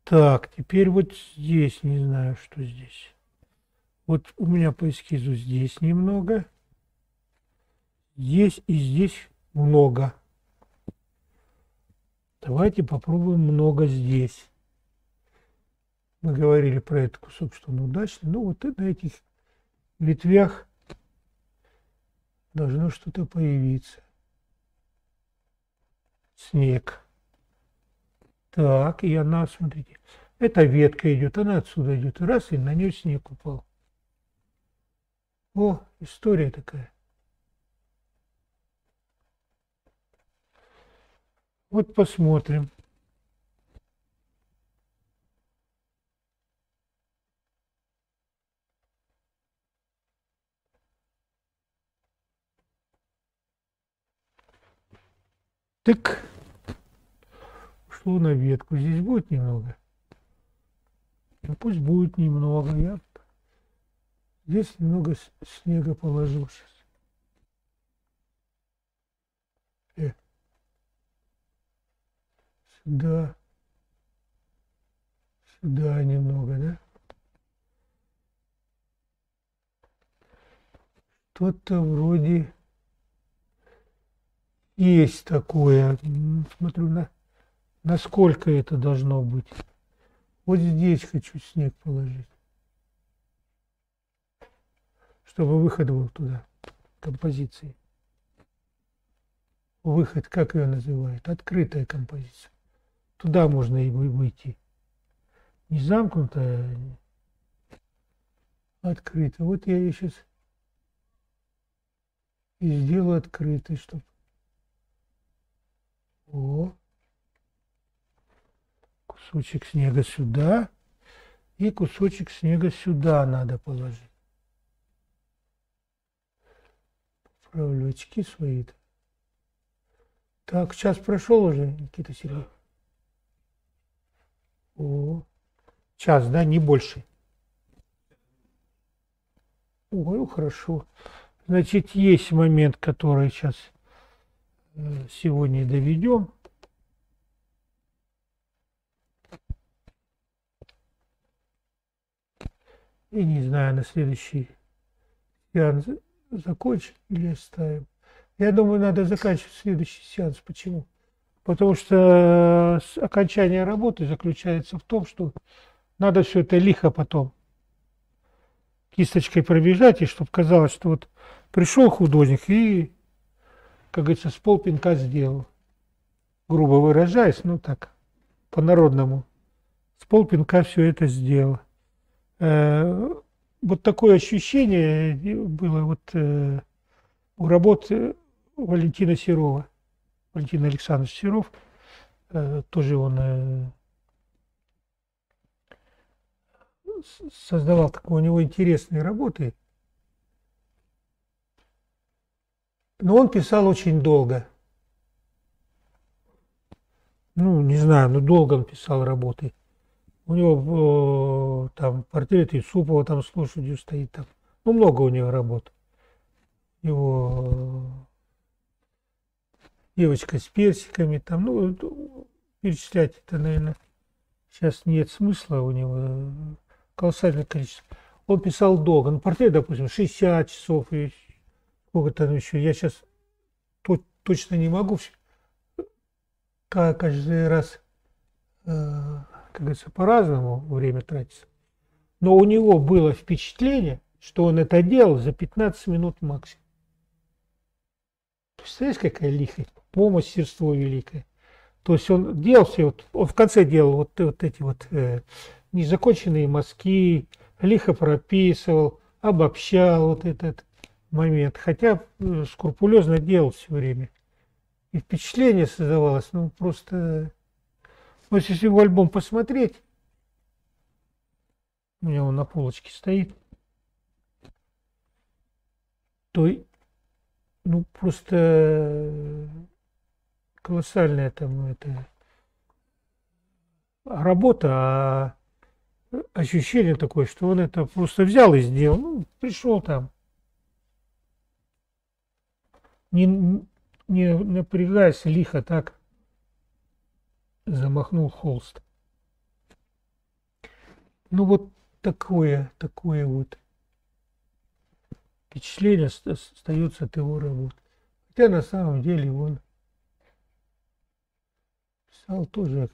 Так, теперь вот здесь, не знаю, что здесь. Вот у меня по эскизу здесь немного. Здесь и здесь много. Давайте попробуем много здесь. Мы говорили про этот кусок, что он удачный. Ну вот на этих ветвях должно что-то появиться. Снег. Так, и она, смотрите, эта ветка идет, она отсюда идет. Раз, и на нее снег упал. О, история такая. Вот посмотрим. Так ушло на ветку. Здесь будет немного. Ну пусть будет немного. Я здесь немного снега положу сейчас. Э. Сюда. Сюда немного, да? Что-то вроде есть такое. Смотрю на насколько это должно быть. Вот здесь хочу снег положить, чтобы выход был туда, композиции. Выход, как ее называют? Открытая композиция. Туда можно и выйти. Не замкнутая, а открытая. Вот я ее сейчас и сделаю открытой, чтобы... О, кусочек снега сюда и кусочек снега сюда надо положить. Поправлю очки свои. -то. Так, час прошел уже, Никита Сергеевич. О, час, да, не больше. Ой, хорошо. Значит, есть момент, который сейчас э, сегодня доведем. И не знаю, на следующий сеанс закончим или оставим. Я думаю, надо заканчивать следующий сеанс. Почему? Потому что э, окончание работы заключается в том, что надо все это лихо потом кисточкой пробежать, и чтобы казалось, что вот пришел художник и, как говорится, с полпинка сделал. Грубо выражаясь, ну так, по-народному. С полпинка все это сделал. Э, вот такое ощущение было вот э, у работ Валентина Серова. Валентин Александрович Серов, э, тоже он создавал такие у него интересные работы. Но он писал очень долго. Ну, не знаю, но долго он писал работы. У него э, там портрет Юсупова там с лошадью стоит там. Ну, много у него работ. Его э, девочка с персиками там, ну, перечислять это, наверное, сейчас нет смысла у него. Э, колоссальное количество. Он писал долго. Ну, портрет, допустим, 60 часов и сколько там еще. Я сейчас точно не могу каждый раз как говорится, по-разному время тратится. Но у него было впечатление, что он это делал за 15 минут максимум. Представляешь, какая лихость, по мастерство великое. То есть он делал все, вот, он в конце делал вот, вот эти вот э, незаконченные мазки, лихо прописывал, обобщал вот этот момент. Хотя э, скрупулезно делал все время. И впечатление создавалось, ну, просто вот если его альбом посмотреть, у меня он на полочке стоит, то ну просто колоссальная там это работа, а ощущение такое, что он это просто взял и сделал. Ну, пришел там. Не, не напрягаясь, лихо так замахнул холст. Ну вот такое, такое вот впечатление остается от его работы. Хотя на самом деле он писал тоже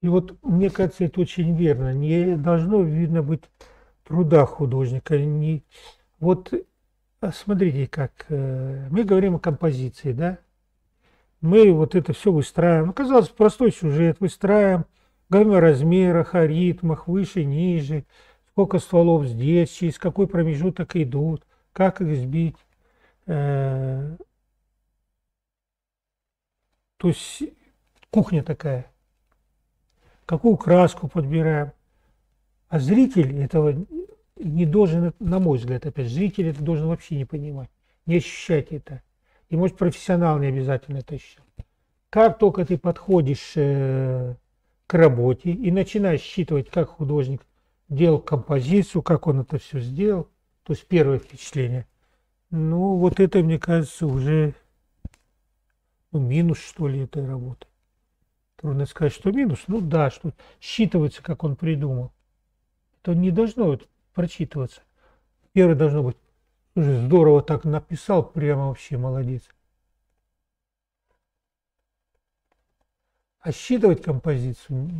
И вот мне кажется, это очень верно. Не должно видно быть труда художника. Не... Вот а смотрите, как э, мы говорим о композиции, да? Мы вот это все выстраиваем. Ну, казалось, простой сюжет выстраиваем, говорим о размерах, о ритмах, выше, ниже, сколько стволов здесь, через какой промежуток идут, как их сбить. Э, то есть кухня такая. Какую краску подбираем. А зритель этого не должен, на мой взгляд, опять, зритель это должен вообще не понимать, не ощущать это. И может профессионал не обязательно это ощущать. Как только ты подходишь э, к работе и начинаешь считывать, как художник делал композицию, как он это все сделал, то есть первое впечатление, ну вот это, мне кажется, уже ну, минус, что ли, этой работы. Трудно сказать, что минус. Ну да, что считывается, как он придумал. Это не должно прочитываться. Первое должно быть, слушай, здорово так написал, прямо вообще молодец. А считывать композицию,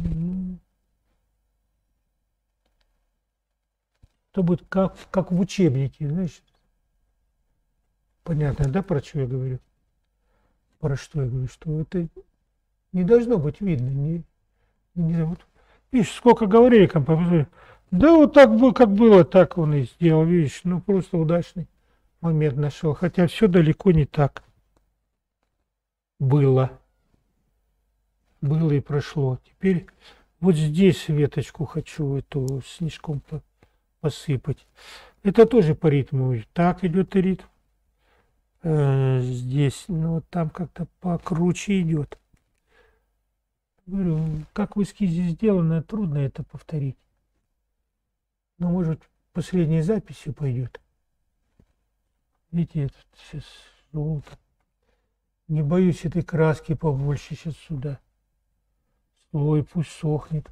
то будет как, как в учебнике, знаешь. Понятно, да, про что я говорю? Про что я говорю? Что это не должно быть видно. Не, не, вот, видишь, сколько говорили композиторы, да вот так было, как было, так он и сделал, видишь, ну просто удачный момент нашел. Хотя все далеко не так было. Было и прошло. Теперь вот здесь веточку хочу эту снежком посыпать. Это тоже по ритму. Так идет и ритм. Э, здесь, ну там как-то покруче идет. Говорю, как в эскизе сделано, трудно это повторить. Но может по средней записи пойдет. Видите, это сейчас желто. Не боюсь этой краски побольше сейчас сюда. Слой пусть сохнет.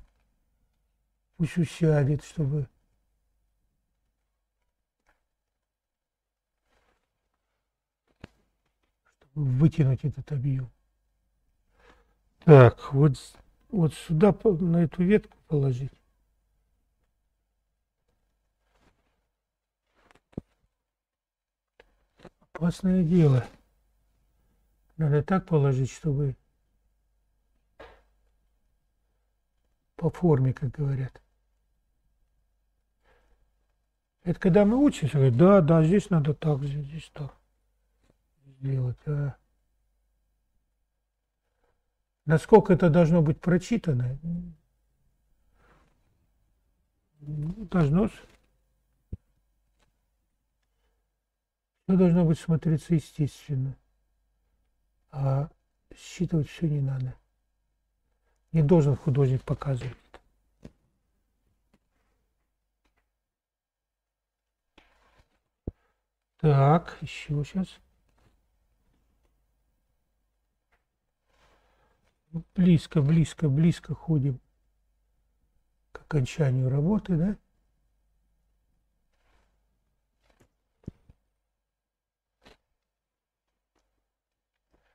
Пусть усядет, чтобы... вытянуть этот объем. Так, вот, вот сюда, на эту ветку положить. Опасное дело. Надо так положить, чтобы по форме, как говорят. Это когда мы учимся, говорят, да, да, здесь надо так, здесь, так сделать. А насколько это должно быть прочитано? Должно Все должно быть смотреться естественно. А считывать все не надо. Не должен художник показывать. Так, еще сейчас. Близко, близко, близко ходим к окончанию работы, да?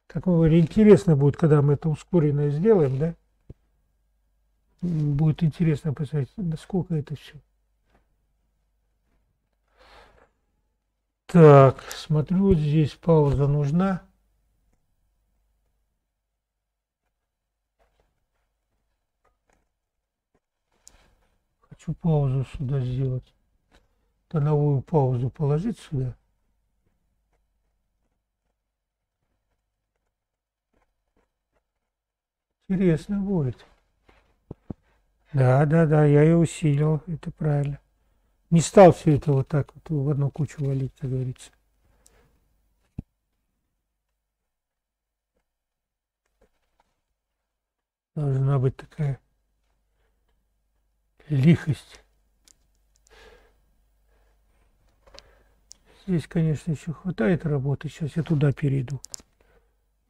Как вы говорите, интересно будет, когда мы это ускоренное сделаем, да? Будет интересно посмотреть, насколько это все. Так, смотрю, вот здесь пауза нужна. хочу паузу сюда сделать. Тоновую паузу положить сюда. Интересно будет. Да, да, да, я ее усилил, это правильно. Не стал все это вот так вот в одну кучу валить, как говорится. Должна быть такая лихость. Здесь, конечно, еще хватает работы. Сейчас я туда перейду.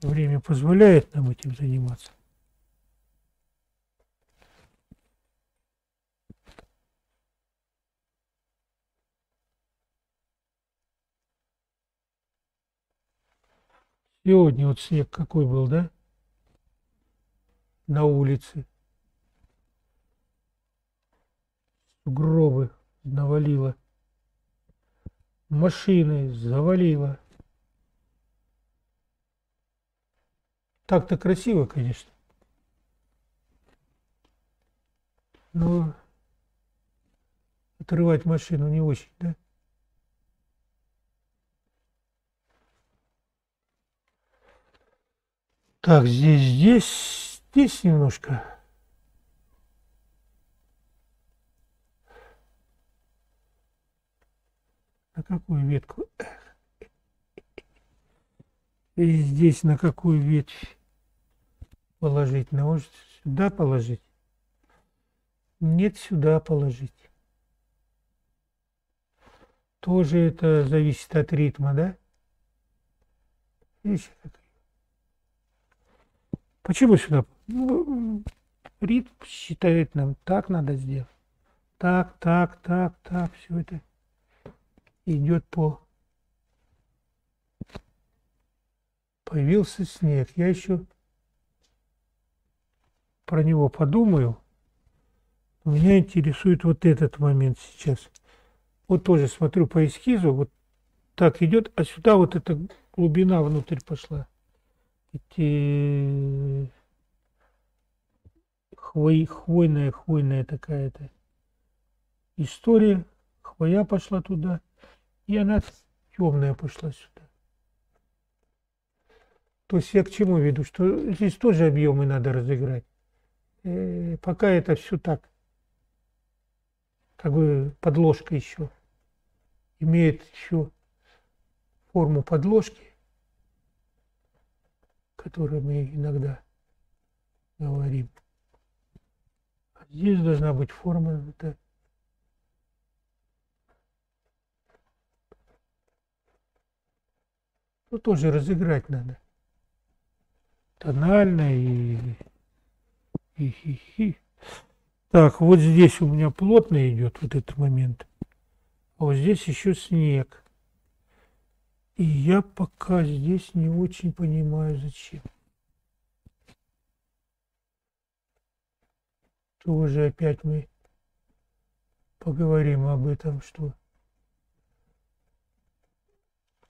Время позволяет нам этим заниматься. Сегодня вот снег какой был, да? На улице. Сугробы навалило. Машины завалило. Так-то красиво, конечно. Но отрывать машину не очень, да? Так, здесь, здесь, здесь немножко. Какую ветку? И здесь на какую ветвь положить? На может сюда положить? Нет, сюда положить. Тоже это зависит от ритма, да? Почему сюда? Ну, ритм считает нам, так надо сделать. Так, так, так, так, все это идет по... Появился снег. Я еще про него подумаю. Меня интересует вот этот момент сейчас. Вот тоже смотрю по эскизу, вот так идет, а сюда вот эта глубина внутрь пошла эти хвой, хвойная, хвойная такая-то история. Хвоя пошла туда, и она темная пошла сюда. То есть я к чему веду, что здесь тоже объемы надо разыграть. Э, пока это все так, как бы подложка еще, имеет еще форму подложки, которые мы иногда говорим. А здесь должна быть форма. Это ну, тоже разыграть надо. Тонально и, и, и, и. Так, вот здесь у меня плотно идет вот этот момент. А вот здесь еще снег. И я пока здесь не очень понимаю, зачем. Тоже опять мы поговорим об этом, что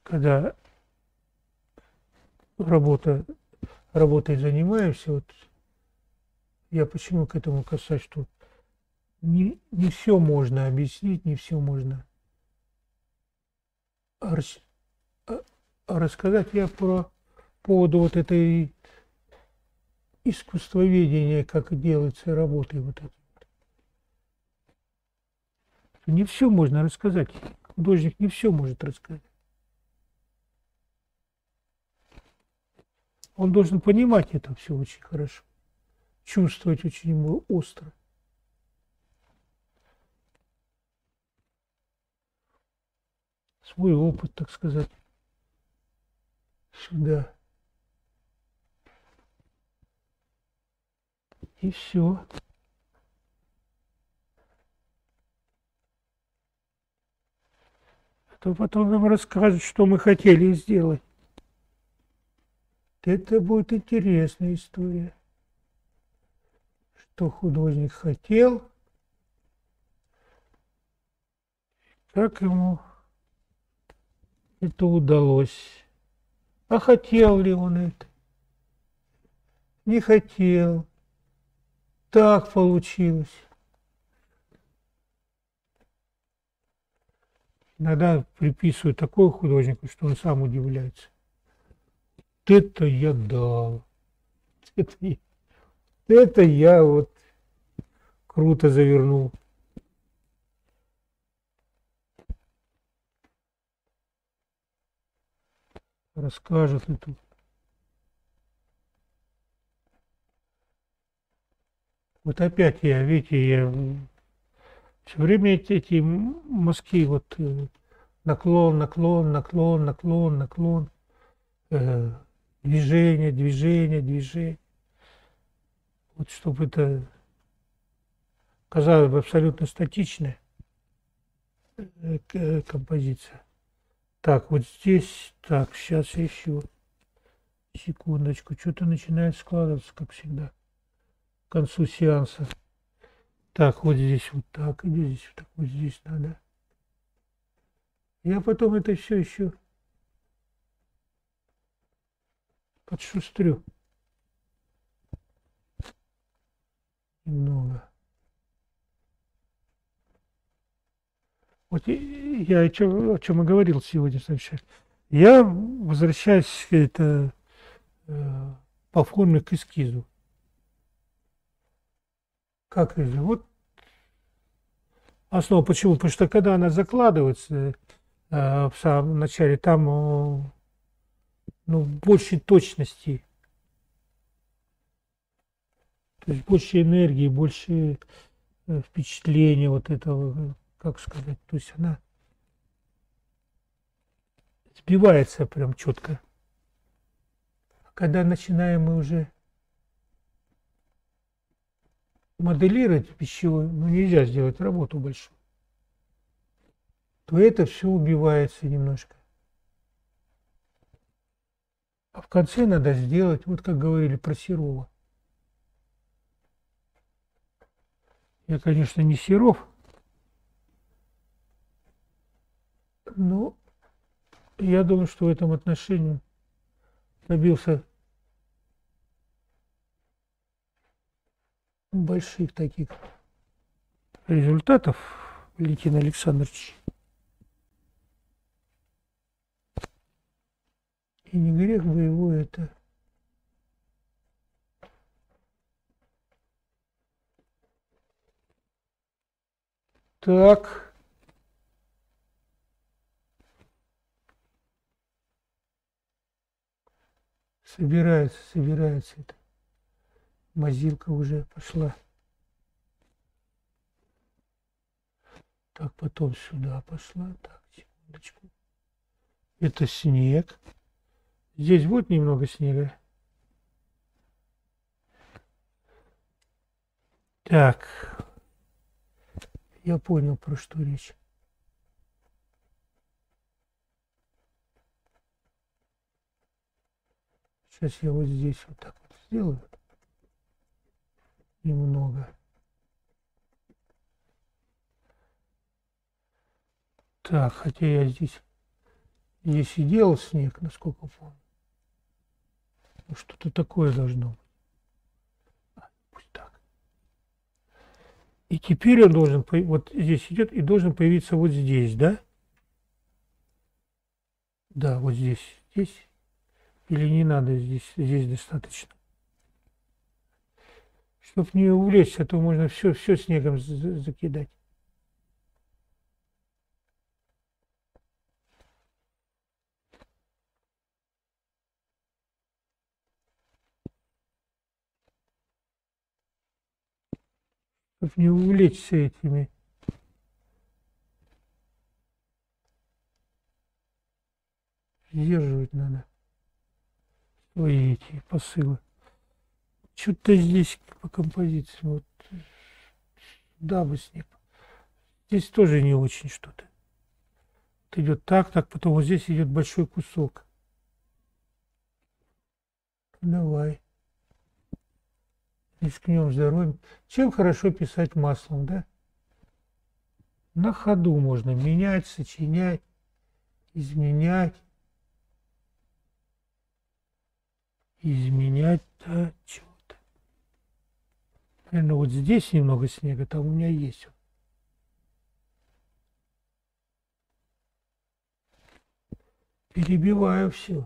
когда работа, работой занимаешься, вот я почему к этому касаюсь, что не, не все можно объяснить, не все можно рассказать я про поводу вот этой искусствоведения, как делается работы вот эти. Не все можно рассказать. Художник не все может рассказать. Он должен понимать это все очень хорошо, чувствовать очень остро. Свой опыт, так сказать сюда. И все. А то потом нам расскажут, что мы хотели сделать. Это будет интересная история. Что художник хотел, как ему это удалось. А хотел ли он это? Не хотел. Так получилось. Иногда приписывают такой художнику, что он сам удивляется. Это я дал. Это я, это я вот круто завернул. расскажет эту Вот опять я, видите, я все время эти, эти мазки, вот э, наклон, наклон, наклон, наклон, наклон, э, движение, движение, движение. Вот чтобы это казалось бы абсолютно статичная э, э, композиция. Так, вот здесь, так, сейчас еще, секундочку, что-то начинает складываться, как всегда, к концу сеанса. Так, вот здесь вот так, и здесь вот так, вот здесь надо. Я потом это все еще подшустрю. Немного. Вот я о чем, о чем и говорил сегодня сначала. Я возвращаюсь это, э, по форме к эскизу. Как это? Вот основа. Почему? Потому что когда она закладывается э, в самом начале, там ну, больше точности, то есть больше энергии, больше э, впечатления вот этого как сказать, то есть она сбивается прям четко. А когда начинаем мы уже моделировать пищевую, ну нельзя сделать работу большую, то это все убивается немножко. А в конце надо сделать, вот как говорили про Серова. Я, конечно, не Серов, Ну, я думаю, что в этом отношении добился больших таких результатов Валентин Александрович. И не грех бы его это Так. Собирается, собирается это. Мазилка уже пошла. Так, потом сюда пошла. Так, секундочку. Это снег. Здесь будет немного снега. Так. Я понял, про что речь. Сейчас я вот здесь вот так вот сделаю. Немного. Так, хотя я здесь, здесь и делал снег, насколько помню. Ну, что-то такое должно быть. А, пусть так. И теперь он должен, вот здесь идет и должен появиться вот здесь, да? Да, вот здесь, здесь или не надо здесь, здесь достаточно? Чтобы не увлечься, то можно все, все снегом закидать. Чтобы не увлечься этими. Сдерживать надо свои эти посылы. Что-то здесь по композиции, вот, да, бы снег. Здесь тоже не очень что-то. Вот идет так, так, потом вот здесь идет большой кусок. Давай. Рискнем здоровьем. Чем хорошо писать маслом, да? На ходу можно менять, сочинять, изменять. изменять-то чего-то. Наверное, вот здесь немного снега, там у меня есть. Перебиваю все.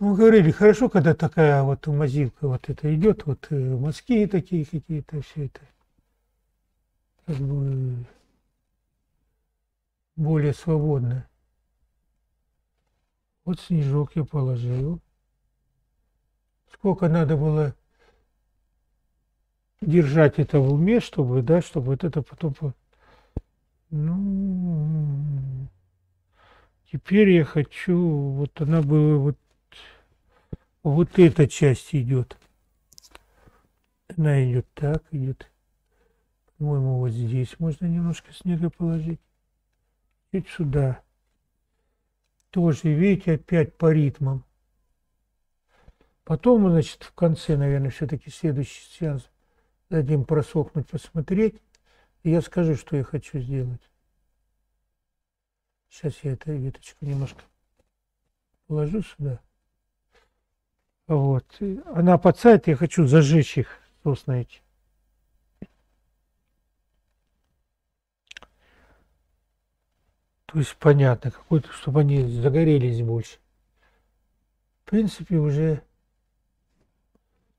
Ну, говорили, хорошо, когда такая вот мазилка вот это идет, вот э, мазки такие какие-то, все это как бы более свободно. Вот снежок я положил. сколько надо было держать это в уме, чтобы, да, чтобы вот это потом... Ну, теперь я хочу, вот она была вот, вот эта часть идет. Она идет так, идет. По-моему, вот здесь можно немножко снега положить. Чуть сюда. Тоже, видите, опять по ритмам. Потом, значит, в конце, наверное, все-таки следующий сеанс дадим просохнуть, посмотреть. Я скажу, что я хочу сделать. Сейчас я эту веточку немножко положу сюда. Вот. Она подсадит, я хочу зажечь их, сосны эти. То есть понятно, какой-то, чтобы они загорелись больше. В принципе, уже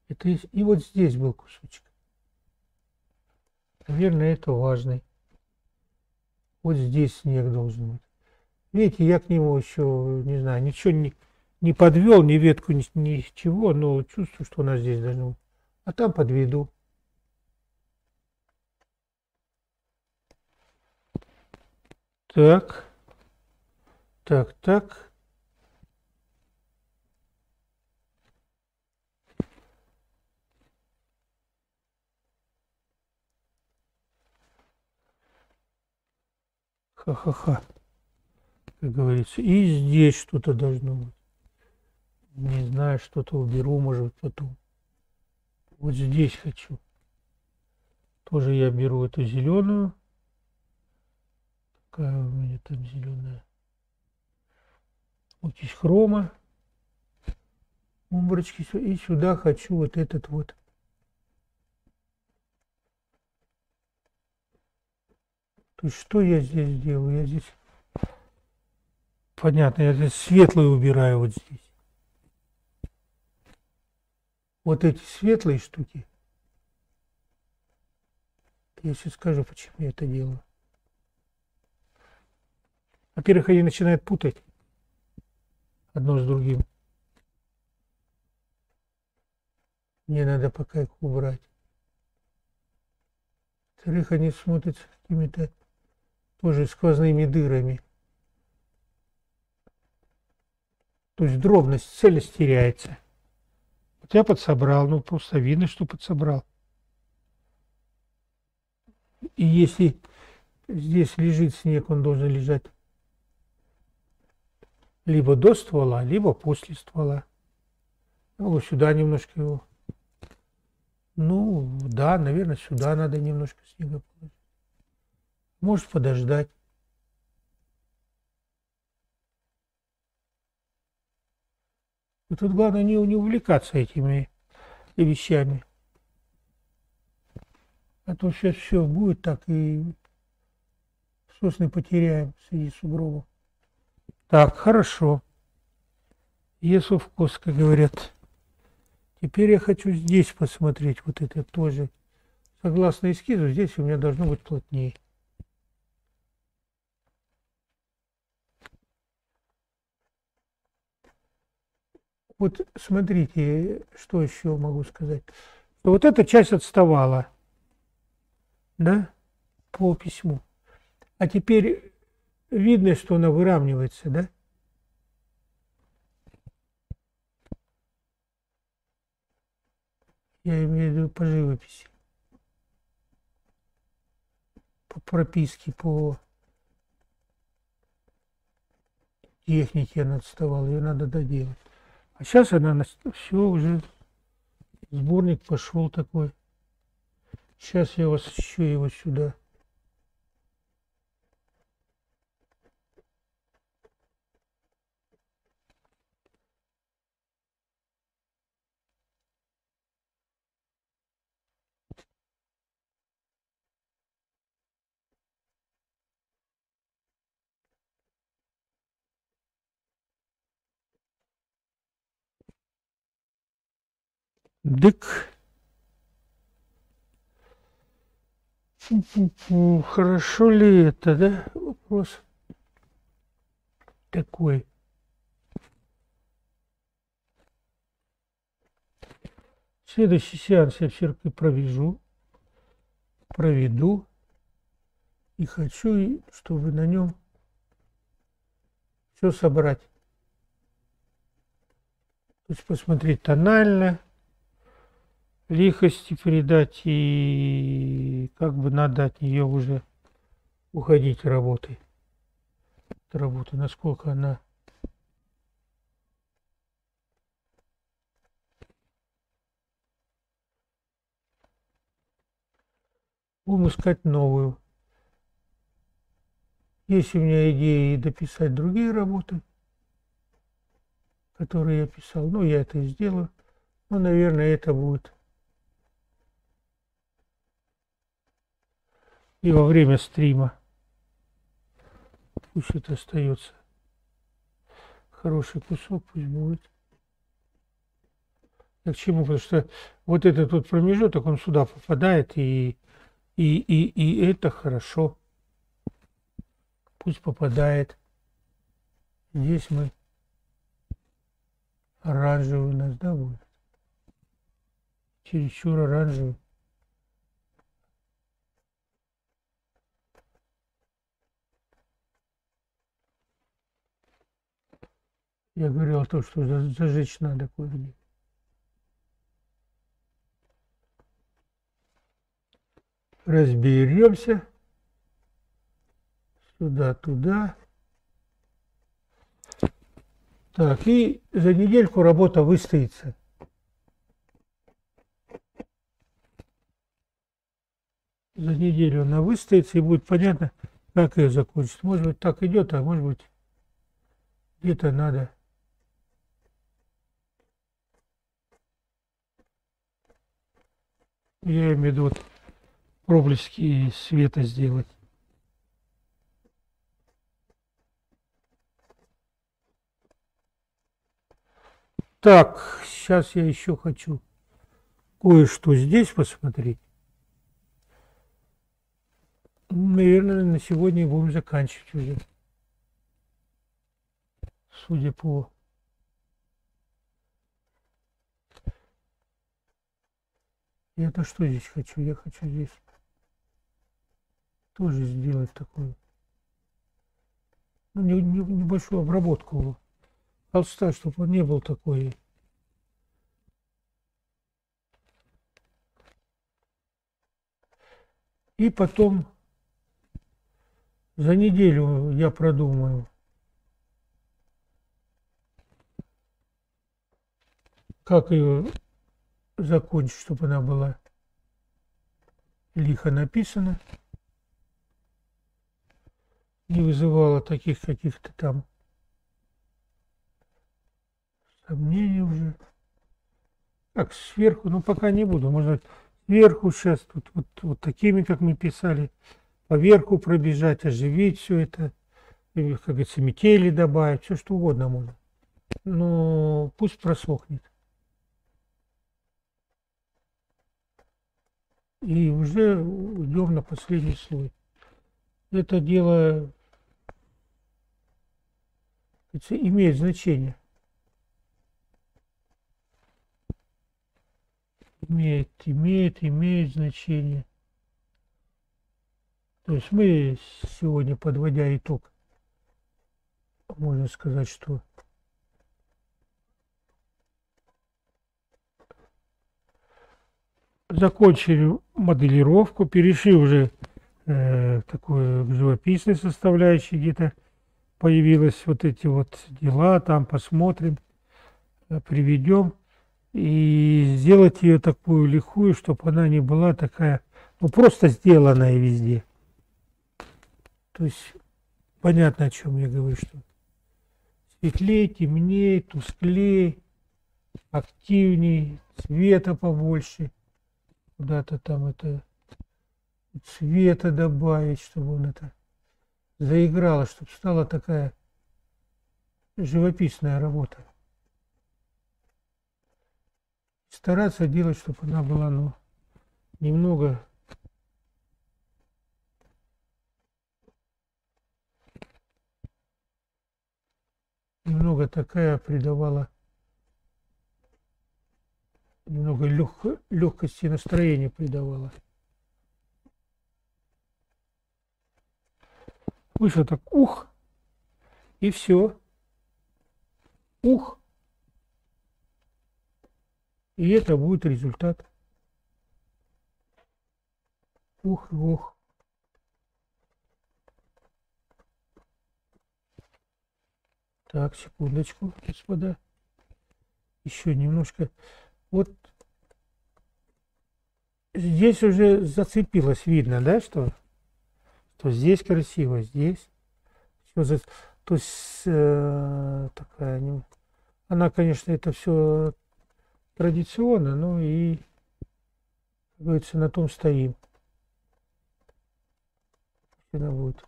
это и, и вот здесь был кусочек. Наверное, это важный. Вот здесь снег должен быть. Видите, я к нему еще, не знаю, ничего не, не подвел, ни ветку, ни, ничего, но чувствую, что у нас здесь должно. А там подведу. Так. Так, так. Ха-ха-ха. Как говорится. И здесь что-то должно быть. Не знаю, что-то уберу, может потом. Вот здесь хочу. Тоже я беру эту зеленую. Какая у меня там зеленая? Вот здесь хрома. Умброчки. И сюда хочу вот этот вот. То есть что я здесь делаю? Я здесь... Понятно, я здесь светлую убираю вот здесь. Вот эти светлые штуки. Я сейчас скажу, почему я это делаю. Во-первых, они начинают путать одно с другим. Мне надо пока их убрать. Во-вторых, они смотрятся какими-то тоже сквозными дырами. То есть дробность, цельность теряется. Вот подсобрал, ну просто видно, что подсобрал. И если здесь лежит снег, он должен лежать либо до ствола, либо после ствола. Ну, сюда немножко его. Ну, да, наверное, сюда надо немножко снега положить. Может подождать. И тут главное не, не увлекаться этими вещами. А то сейчас все будет так и сосны потеряем среди сугробов. Так, хорошо. Есу вкус, как говорят. Теперь я хочу здесь посмотреть, вот это тоже. Согласно эскизу, здесь у меня должно быть плотнее. Вот смотрите, что еще могу сказать. Вот эта часть отставала, да, по письму. А теперь видно, что она выравнивается, да? Я имею в виду по живописи. По прописке, по технике она отставала, ее надо доделать. А сейчас она все уже сборник пошел такой. Сейчас я вас еще его сюда Дык. Хорошо ли это, да? Вопрос такой. Следующий сеанс я все-таки провяжу, проведу. И хочу, чтобы на нем все собрать. То есть посмотреть тонально, лихости передать и как бы надо от нее уже уходить работой. От работы, насколько она будем искать новую. Есть у меня идеи дописать другие работы, которые я писал. Ну, я это и сделаю. Но, наверное, это будет и во время стрима. Пусть это остается. Хороший кусок пусть будет. А к чему? Потому что вот этот вот промежуток, он сюда попадает, и, и, и, и это хорошо. Пусть попадает. Здесь мы оранжевый у нас, да, будет? Чересчур оранжевый. Я говорил о том, что зажечь надо кое-где. Разберемся. Сюда, туда. Так, и за недельку работа выстоится. За неделю она выстоится и будет понятно, как ее закончить. Может быть, так идет, а может быть, где-то надо Я имею в виду вот проблески света сделать. Так, сейчас я еще хочу кое-что здесь посмотреть. Наверное, на сегодня будем заканчивать уже. Судя по Я-то что здесь хочу? Я хочу здесь тоже сделать такую ну, не, не, небольшую обработку. Холста, чтобы он не был такой. И потом за неделю я продумаю, как ее закончить, чтобы она была лихо написана, не вызывала таких каких-то там сомнений уже. Так, сверху, ну пока не буду, можно сверху сейчас тут вот, вот такими, как мы писали, поверху пробежать, оживить все это, как говорится, метели добавить, все что угодно можно. Но пусть просохнет. И уже идем на последний слой. Это дело это имеет значение. Имеет, имеет, имеет значение. То есть мы сегодня, подводя итог, можно сказать, что закончили моделировку, перешли уже э, такую живописной составляющей, где-то появилась вот эти вот дела, там посмотрим, э, приведем и сделать ее такую лихую, чтобы она не была такая, ну просто сделанная везде. То есть понятно, о чем я говорю, что светлее, темнее, тусклее, активней, цвета побольше – куда-то там это цвета добавить, чтобы он это заиграло, чтобы стала такая живописная работа. Стараться делать, чтобы она была, ну, немного немного такая придавала немного лег, легкости настроения придавала. Вышло так, ух, и все. Ух. И это будет результат. Ух, ух. Так, секундочку, господа. Еще немножко. Вот здесь уже зацепилось, видно, да, что, что здесь красиво, здесь. Все за... То есть э, такая, она, конечно, это все традиционно, но и, как говорится, на том стоим. Она будет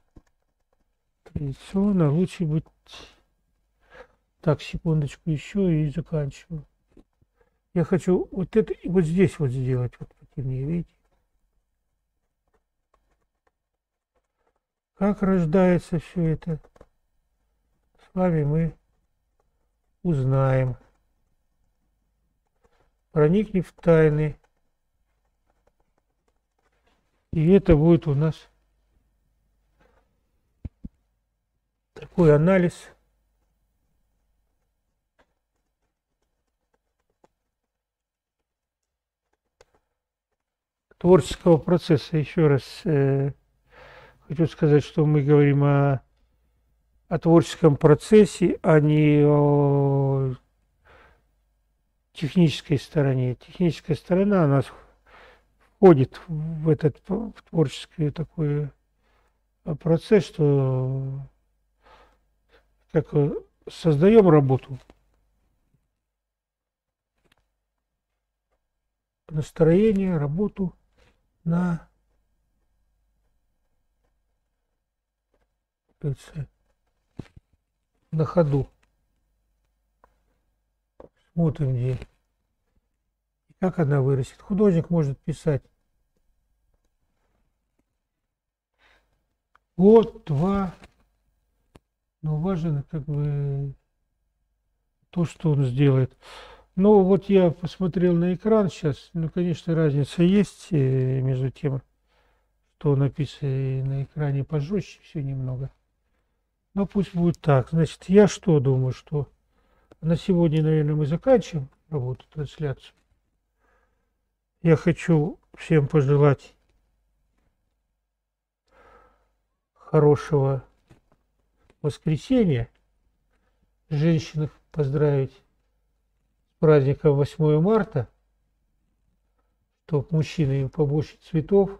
традиционно, лучше быть так, секундочку еще и заканчиваю. Я хочу вот это вот здесь вот сделать, вот потемнее, видите? Как рождается все это, с вами мы узнаем. Проникни в тайны. И это будет у нас такой анализ – творческого процесса. Еще раз э, хочу сказать, что мы говорим о, о творческом процессе, а не о технической стороне. Техническая сторона у нас входит в этот в творческий такой процесс, что как создаем работу, настроение, работу – на на ходу. Смотрим, где. И как она вырастет. Художник может писать год, два. Но важно как бы то, что он сделает. Ну, вот я посмотрел на экран сейчас. Ну, конечно, разница есть э, между тем, что написано на экране пожестче все немного. Но пусть будет так. Значит, я что думаю, что на сегодня, наверное, мы заканчиваем работу, трансляцию. Я хочу всем пожелать хорошего воскресенья. Женщинах поздравить праздника 8 марта, чтобы мужчины им побольше цветов,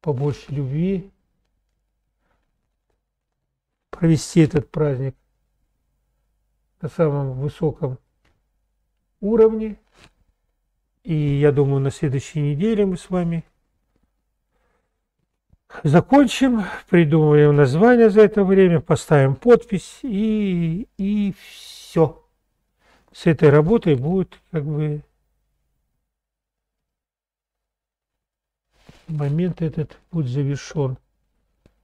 побольше любви, провести этот праздник на самом высоком уровне. И я думаю, на следующей неделе мы с вами закончим, придумаем название за это время, поставим подпись и, и все с этой работой будет как бы момент этот будет завершен.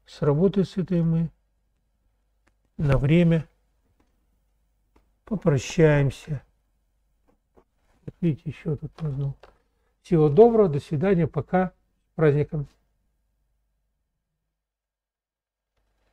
С работой с этой мы на время попрощаемся. видите, еще тут мазнул. Всего доброго, до свидания, пока, с праздником.